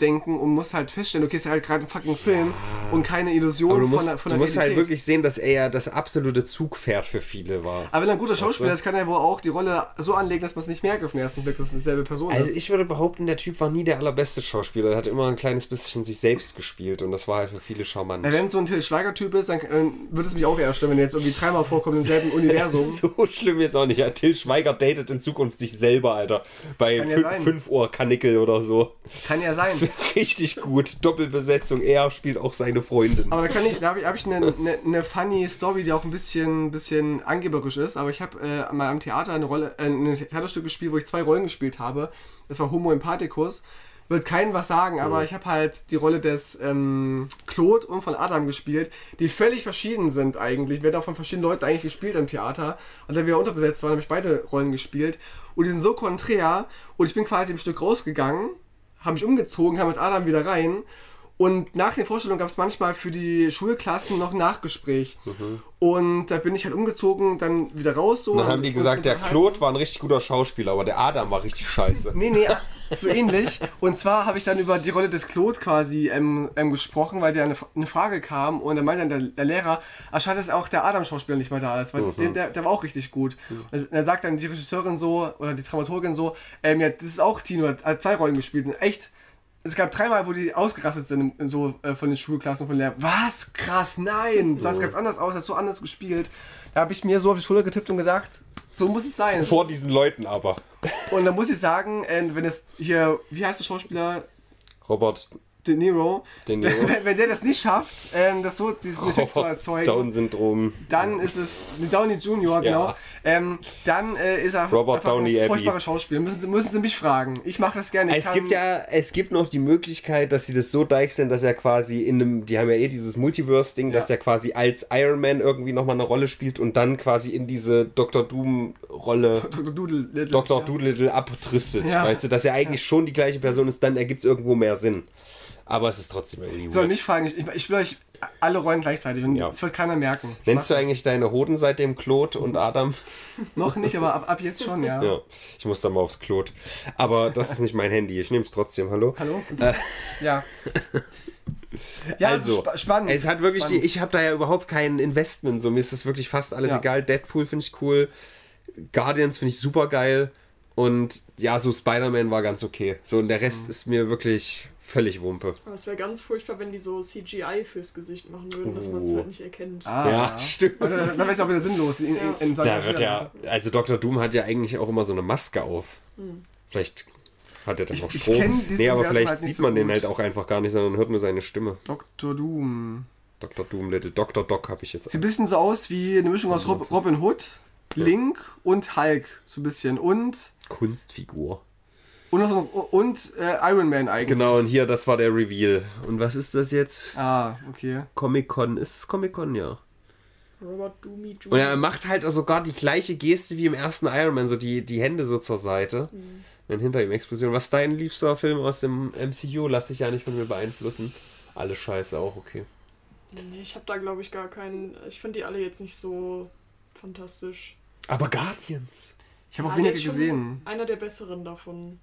reindenken und musst halt feststellen, okay, es ist halt gerade ein fucking Film und keine Illusion Aber du von musst, der, von du der musst halt Realität. wirklich sehen, dass er ja das absolute Zugpferd für viele war. Aber wenn er ein guter Schauspieler du? ist, kann er wohl auch die Rolle so anlegen, dass man es nicht merkt auf den ersten Blick, dass es dieselbe Person Also ist. ich würde behaupten, der Typ war nie der allerbeste Schauspieler. Er hat immer ein kleines bisschen sich selbst gespielt und das war halt für viele charmant. Ja, wenn es so ein Till Schweiger-Typ ist, dann äh, würde es mich auch eher stören, wenn er jetzt irgendwie dreimal vorkommt im selben Universum. so schlimm jetzt auch nicht. Ja, Till Schweiger datet in Zukunft sich selber, Alter. Bei ja fün- sein. 5 Uhr Kanickel oder so. Kann ja sein. richtig gut. Doppelbesetzung. Er spielt auch seine Freundin. Aber da, kann ich, da habe ich, hab ich eine, eine, eine funny Story, die auch ein bisschen, bisschen angeberisch ist. Aber ich habe äh, mal am Theater eine Rolle, äh, ein Theaterstück gespielt, wo ich zwei Rollen gespielt habe. Das war Homo Empathicus. Wird keinem was sagen, aber ich habe halt die Rolle des ähm, Claude und von Adam gespielt, die völlig verschieden sind eigentlich. Werden auch von verschiedenen Leuten eigentlich gespielt am Theater. Und da wir unterbesetzt waren, habe ich beide Rollen gespielt. Und die sind so konträr. Und ich bin quasi im Stück rausgegangen, habe mich umgezogen, kam als Adam wieder rein. Und nach den Vorstellungen gab es manchmal für die Schulklassen noch ein Nachgespräch. Und da bin ich halt umgezogen, dann wieder raus so. Mhm. Dann haben die gesagt, der. Claude war ein richtig guter Schauspieler, aber der Adam war richtig scheiße. Nee, nee, so ähnlich. Und zwar habe ich dann über die Rolle des Claude quasi ähm, ähm, gesprochen, weil der eine, eine Frage kam und dann meinte dann der, der Lehrer, ah, schade, dass auch der Adam-Schauspieler nicht mehr da ist, weil der, der, der war auch richtig gut. Und dann sagt dann die Regisseurin so, oder die Dramaturgin so, ähm, ja, das ist auch Tino, hat hat zwei Rollen gespielt. Und echt, es gab dreimal, wo die ausgerastet sind, in- so äh, von den Schulklassen, von Lehrern. Was? Krass, nein! Du sahst ganz anders aus, hast so anders gespielt. Da habe ich mir so auf die Schulter getippt und gesagt, so muss es sein. Vor diesen Leuten aber. Und da muss ich sagen, äh, wenn es hier, wie heißt der Schauspieler? Robert De Niro. De Niro. Wenn, wenn der das nicht schafft, ähm, das so, diesen Effekt zu Robert erzeugen, Down-Syndrom. dann ist es Downey Jr., genau. Ähm, dann äh, ist er Robert Downey ein Abbey. furchtbarer Schauspieler. Müssen Sie, müssen Sie mich fragen. Ich mache das gerne. Ich Es gibt ja, es gibt noch die Möglichkeit, dass sie das so deichseln, dass er quasi in einem, die haben ja eh dieses Multiverse-Ding, dass Ja. er quasi als Iron Man irgendwie nochmal eine Rolle spielt und dann quasi in diese Dr. Doom-Rolle Dr. Doodle. Dr. ja. Doolittle abdriftet. Weißt du, dass er eigentlich schon die gleiche Person ist, dann ergibt es irgendwo mehr Sinn. Aber es ist trotzdem irgendwie Soll nicht fragen. Ich, ich spiele euch alle Rollen gleichzeitig und Ja. das wird keiner merken. Ich Nennst du das. eigentlich deine Hoden seitdem Claude und Adam? Noch nicht, aber ab, ab jetzt schon, ja. Ja, ich muss da mal aufs Claude. Aber das ist nicht mein Handy, ich nehme es trotzdem, hallo? Hallo? Ja. Ja, also, spa spannend. Es hat wirklich, die, ich habe da ja überhaupt kein Investment. So, mir ist das wirklich fast alles Ja. egal. Deadpool finde ich cool. Guardians finde ich super geil. Und ja, so Spider-Man war ganz okay. So, und der Rest Mhm. ist mir wirklich völlig Wumpe. Aber es wäre ganz furchtbar, wenn die so CGI fürs Gesicht machen würden, dass man es Oh. halt nicht erkennt. Ah, Ja, stimmt. Und Dann, wäre es auch wieder sinnlos. In, in, in seiner Ja, wird ja, also Dr. Doom hat ja eigentlich auch immer so eine Maske auf. Vielleicht hat er dann Ich- noch ich Strom. nee, aber vielleicht halt sieht so man den gut. halt auch einfach gar nicht, sondern hört nur seine Stimme. Dr. Doom. Dr. Doom Little. Dr. Doc habe ich jetzt. Sieht ein bisschen so aus wie eine Mischung aus Rob, Robin Hood Link und Hulk, so ein bisschen. Und, Kunstfigur. Und, und äh, Iron Man eigentlich. Genau, und hier, das war der Reveal. Und was ist das jetzt? Ah, okay. Comic-Con. Ist es Comic-Con? Ja. Robert Doomey Jr. Und er macht halt sogar die gleiche Geste wie im ersten Iron Man, so die, die Hände so zur Seite. Wenn hinter ihm Explosion. Was ist dein liebster Film aus dem MCU? Lass dich ja nicht von mir beeinflussen. Alle Scheiße auch, okay. Nee, ich habe da glaube ich gar keinen. Ich finde die alle jetzt nicht so fantastisch. Aber Guardians. Ich habe auch Ja, der wenige ist schon gesehen. Einer der besseren davon.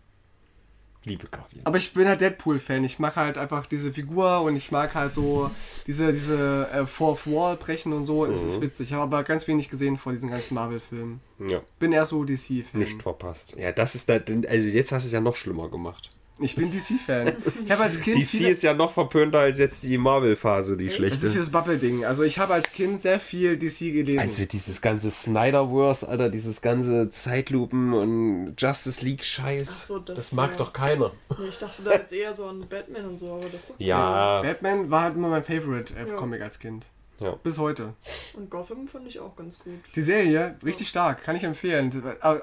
Liebe Guardians. Aber ich bin halt Deadpool-Fan. Ich mag halt einfach diese Figur und ich mag halt so diese, diese äh, Fourth Wall brechen und so. Es Mhm. ist witzig. Ich habe aber ganz wenig gesehen vor diesen ganzen Marvel-Filmen. ja, Bin eher so DC-Fan. nicht verpasst. Ja, das ist da, also jetzt hast du es ja noch schlimmer gemacht. Ich bin DC-Fan. Ich habe als Kind. DC viele- ist ja noch verpönter als jetzt die Marvel-Phase, die das schlechte. ist dieses Bubble-Ding. Also ich habe als Kind sehr viel DC gelesen. Also dieses ganze Snyderverse, Alter, dieses ganze Zeitlupen und Justice League Scheiß. Ach so, das, das mag ja. doch keiner. Nee, ich dachte da jetzt eher so an Batman und so, aber das ist doch Ja, Batman war halt immer mein Favorite äh, Ja. Comic als Kind. Ja. Bis heute. Und Gotham fand ich auch ganz gut. Die Serie, richtig stark, kann ich empfehlen.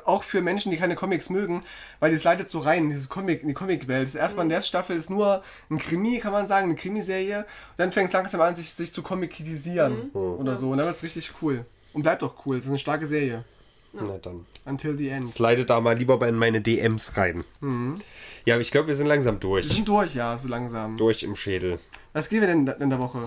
Auch für Menschen, die keine Comics mögen, weil das leitet so rein in diese Comic, in die Comicwelt. Das erste Mal in der ersten Staffel ist nur ein Krimi, kann man sagen, eine Krimiserie. Und dann fängt es langsam an, sich, sich zu komikisieren oder Ja. so. Und dann wird es richtig cool. Und bleibt auch cool. Es ist eine starke Serie. na dann. Until the end. Slide da mal lieber bei in meine DMs rein. Ja, aber ich glaube, wir sind langsam Wir durch. sind durch, ja, so langsam. Durch im Schädel. Was gehen wir denn in der Woche?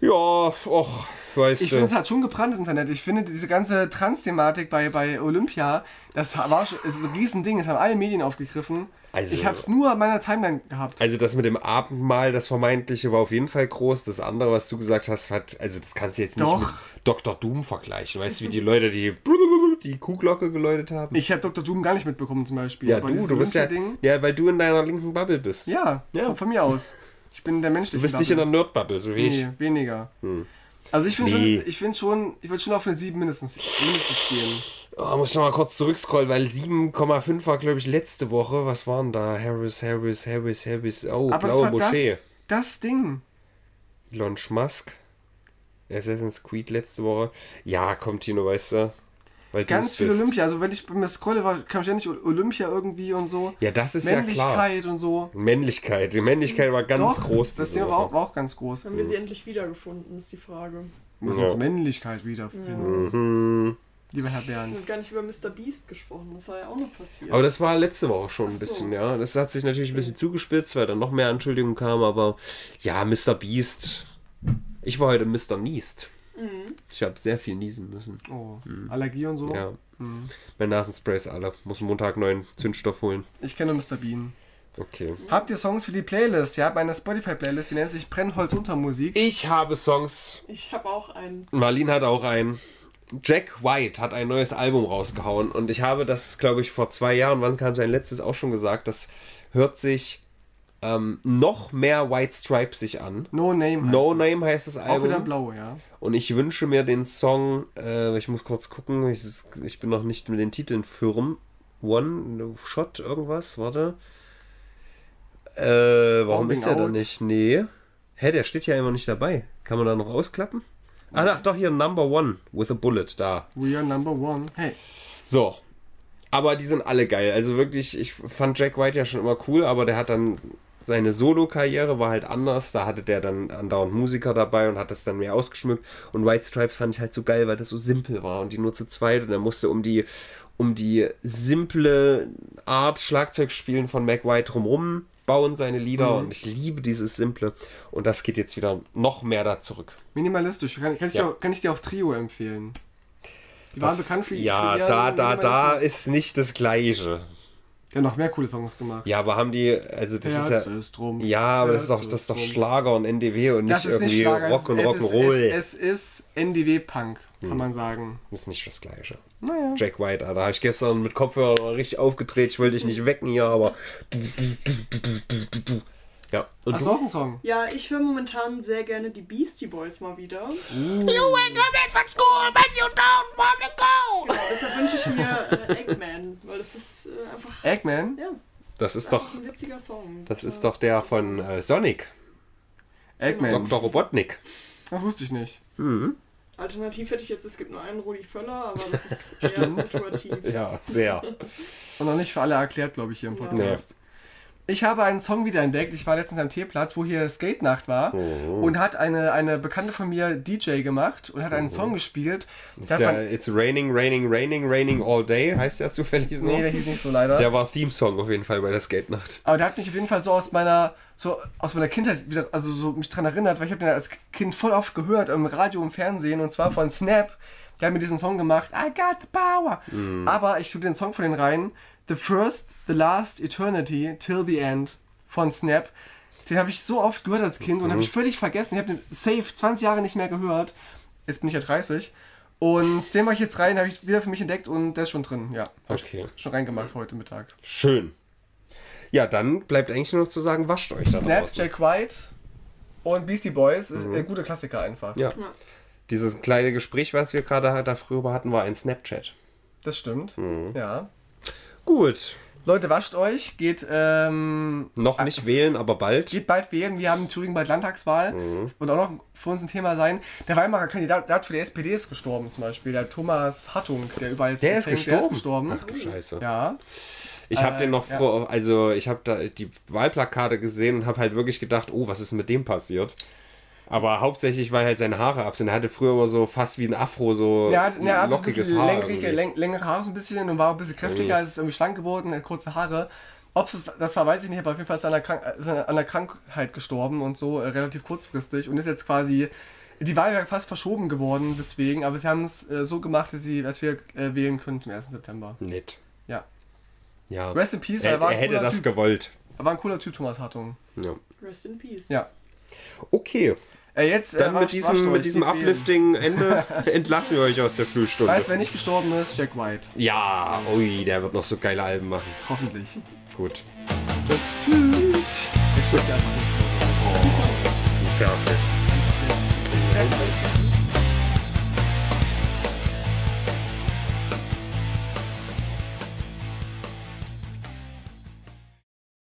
Ja, och, weißt Ich du. finde, es hat schon gebrannt, das Internet. Ich finde, diese ganze Trans-Thematik bei, bei Olympia, das war schon, ist ein Riesending. Das haben alle Medien aufgegriffen. Also- ich habe es nur an meiner Timeline gehabt. Also das mit dem Abendmahl, das vermeintliche, war auf jeden Fall groß. Das andere, was du gesagt hast, hat, also das kannst du jetzt nicht Doch. mit Dr. Doom vergleichen. Weißt du, wie die Leute, die die Kuhglocke geläutet haben? Ich habe Dr. Doom gar nicht mitbekommen zum Beispiel. ja, aber du, du bist ja, ja, weil du in deiner linken Bubble bist. Ja, Ja. Von, von mir aus. Ich bin der menschliche Du bist nicht in der Nerd-Bubble, so wie ich. Nee, weniger. Also ich finde Nee. schon, ich finde schon, ich würde schon auf eine 7 mindestens, mindestens gehen. Oh, muss ich noch mal kurz zurückscrollen, weil 7,5 war, glaube ich, letzte Woche. Was waren da? Harris, Harris, Harris, Harris. Oh, Aber blaue war das, Moschee. das Ding. Elon Musk. Assassin's Creed letzte Woche. Ja, kommt Tino, weißt du? Weil Ganz viel bist. Olympia. Also wenn ich bei mir scrolle, war, kam ständig Olympia irgendwie und so. Ja, das ist ja klar. Männlichkeit und so. Männlichkeit. Die Männlichkeit war ganz Doch, groß. Das Thema war auch, war auch ganz groß. Haben wir sie endlich wiedergefunden, ist die Frage. Wir müssen Ja. uns Männlichkeit wiederfinden. Mhm. Lieber Herr Wir Bernd. haben gar nicht über Mr. Beast gesprochen, das war ja auch noch passiert. Aber das war letzte Woche schon ein Ach so. bisschen, ja. Das hat sich natürlich ein bisschen zugespitzt, weil dann noch mehr Anschuldigungen kamen, aber ja, Mr. Beast. Ich war heute Mr. Niest. Mhm. Ich habe sehr viel niesen müssen. Oh, Allergie und so. Ja. Mein Nasenspray ist alle. Muss Montag neuen Zündstoff holen. Ich kenne nur Mr. Bean. Okay. Habt ihr Songs für die Playlist? Ja, meine Spotify-Playlist, die nennt sich Brennholz unter Musik. Ich habe Songs. Ich habe auch einen. Marlene hat auch einen. Jack White hat ein neues Album rausgehauen und ich habe das, glaube ich, vor zwei Jahren, wann kam sein letztes, auch schon gesagt, das hört sich ähm, noch mehr White Stripes sich an. No Name heißt No es. Name heißt das Auch wieder Album. blau, ja. Und ich wünsche mir den Song, äh, ich muss kurz gucken, ich, ich bin noch nicht mit den Titeln firm. One Shot, irgendwas, warte. Äh, warum Bombing ist der da Out. nicht? Nee. Hä, der steht ja immer nicht dabei. Kann man da noch ausklappen? Ah, ach, doch, hier Number One with a Bullet, da. We are number one. Hey. So. Aber die sind alle geil. Also wirklich, ich fand Jack White ja schon immer cool, aber der hat dann seine Solo-Karriere war halt anders. Da hatte der dann andauernd Musiker dabei und hat das dann mehr ausgeschmückt. Und White Stripes fand ich halt so geil, weil das so simpel war und die nur zu zweit und er musste um die um die simple Art Schlagzeugspielen von Mac White drumrum bauen seine Lieder und ich liebe dieses Simple und das geht jetzt wieder noch mehr da zurück. Minimalistisch. Kann, kann, ich Ja. dir auch, kann ich dir auch Trio empfehlen. Die waren Das- bekannt für ja, da, da, da ist nicht das Gleiche. Die haben noch mehr coole Songs gemacht. Ja, aber haben die, also das ist ja, ist drum. ja, aber das ist doch, Herz das ist doch. Schlager und NDW und nicht Das ist irgendwie nicht Rock und es, ist- Rock'n'Roll. Es, es ist NDW-Punk, kann Hm. man sagen. Das ist nicht das Gleiche. Naja. Jack White, da habe ich gestern mit Kopfhörer richtig aufgedreht. Ich wollte dich nicht wecken hier, aber. Ja, und Hast du auch einen Song? Ja, ich höre momentan sehr gerne die Beastie Boys mal wieder. Genau, deshalb wünsche ich mir äh, Eggman, weil das ist äh, einfach. Eggman? Ja, Das ist doch ein witziger Song. das ist doch der von äh, Sonic, Eggman. Dr. Robotnik. Das wusste ich nicht. Also Alternativ hätte ich jetzt, es gibt nur einen Rudi Völler, aber das ist eher situativ. Ja, sehr. Und noch nicht für alle erklärt, glaube ich, hier im Ja. Ich habe einen Song wiederentdeckt. Ich war letztens am Teeplatz, wo hier Skate-Nacht war. Oh. Und hat eine, eine Bekannte von mir DJ gemacht und hat einen Song gespielt. Ist ja, man, it's raining, raining, raining, raining all day, heißt der zufällig so? nee, der hieß nicht so leider. Der war Theme-Song auf jeden Fall bei der Skate-Nacht. Aber der hat mich auf jeden Fall so aus meiner, so aus meiner Kindheit wieder, also so mich dran erinnert, weil ich habe den als Kind voll oft gehört im Radio und Fernsehen und zwar von Snap. Der hat mir diesen Song gemacht, I got the power. Aber ich tue den Song von den rein, The First, The Last Eternity Till the End von Snap. Den habe ich so oft gehört als Kind und habe ich völlig vergessen. Ich habe den safe 20 Jahre nicht mehr gehört. Jetzt bin ich ja 30. Und den mache ich jetzt rein, habe ich wieder für mich entdeckt und der ist schon drin. Ja, Okay. ich schon reingemacht heute Mittag. Schön. Ja, dann bleibt eigentlich nur noch zu sagen, wascht euch da Snap. Jack White und Beastie Boys ist ein guter Klassiker einfach. Ja. Ja. Dieses kleine Gespräch, was wir gerade darüber hatten, war ein Snapchat. Das stimmt. Ja. Gut. Leute, wascht euch, geht, ähm, Noch nicht wählen, aber bald. geht bald wählen. Wir haben in Thüringen bald Landtagswahl. Das wird auch noch für uns ein Thema sein. Der Weimarer Kandidat für die SPD ist gestorben zum Beispiel. Der Thomas Hattung, der überall Der ist gestorben. Der ist gestorben. Ach du Scheiße. Ja. Ich habe Äh, den noch ja. vor, also ich habe da die Wahlplakate gesehen und habe halt wirklich gedacht, oh, was ist mit dem passiert? Aber hauptsächlich, weil halt seine Haare ab sind. Er hatte früher immer so fast wie ein Afro, so so ein lockiges bisschen Haar. längere, irgendwie. läng, längere Haare so ein bisschen und war ein bisschen kräftiger, ist irgendwie schlank geworden, hat kurze Haare. Ob es das war, weiß ich nicht, aber auf jeden Fall ist er an einer, Krank ist an einer Krankheit gestorben und so äh, relativ kurzfristig und ist jetzt quasi die Wahl wäre fast verschoben geworden deswegen, aber sie haben es äh, so gemacht, dass, sie, dass wir äh, wählen können zum 1. September. Nett. Ja. Ja. Rest in Peace, er, er war er hätte cooler das Typ. gewollt. Er war ein cooler Typ, Thomas Hartung. Ja. Rest in Peace. Ja. Okay, Äh, jetzt, dann äh, mit diesem, mit diesem geht wählen. uplifting Ende entlassen wir euch aus der Schulstunde. Weiß, wer nicht gestorben ist, Jack White. ja, ui, der wird noch so geile Alben machen. Hoffentlich. Gut. Tschüss. Tschüss. Fertig. Tschüss.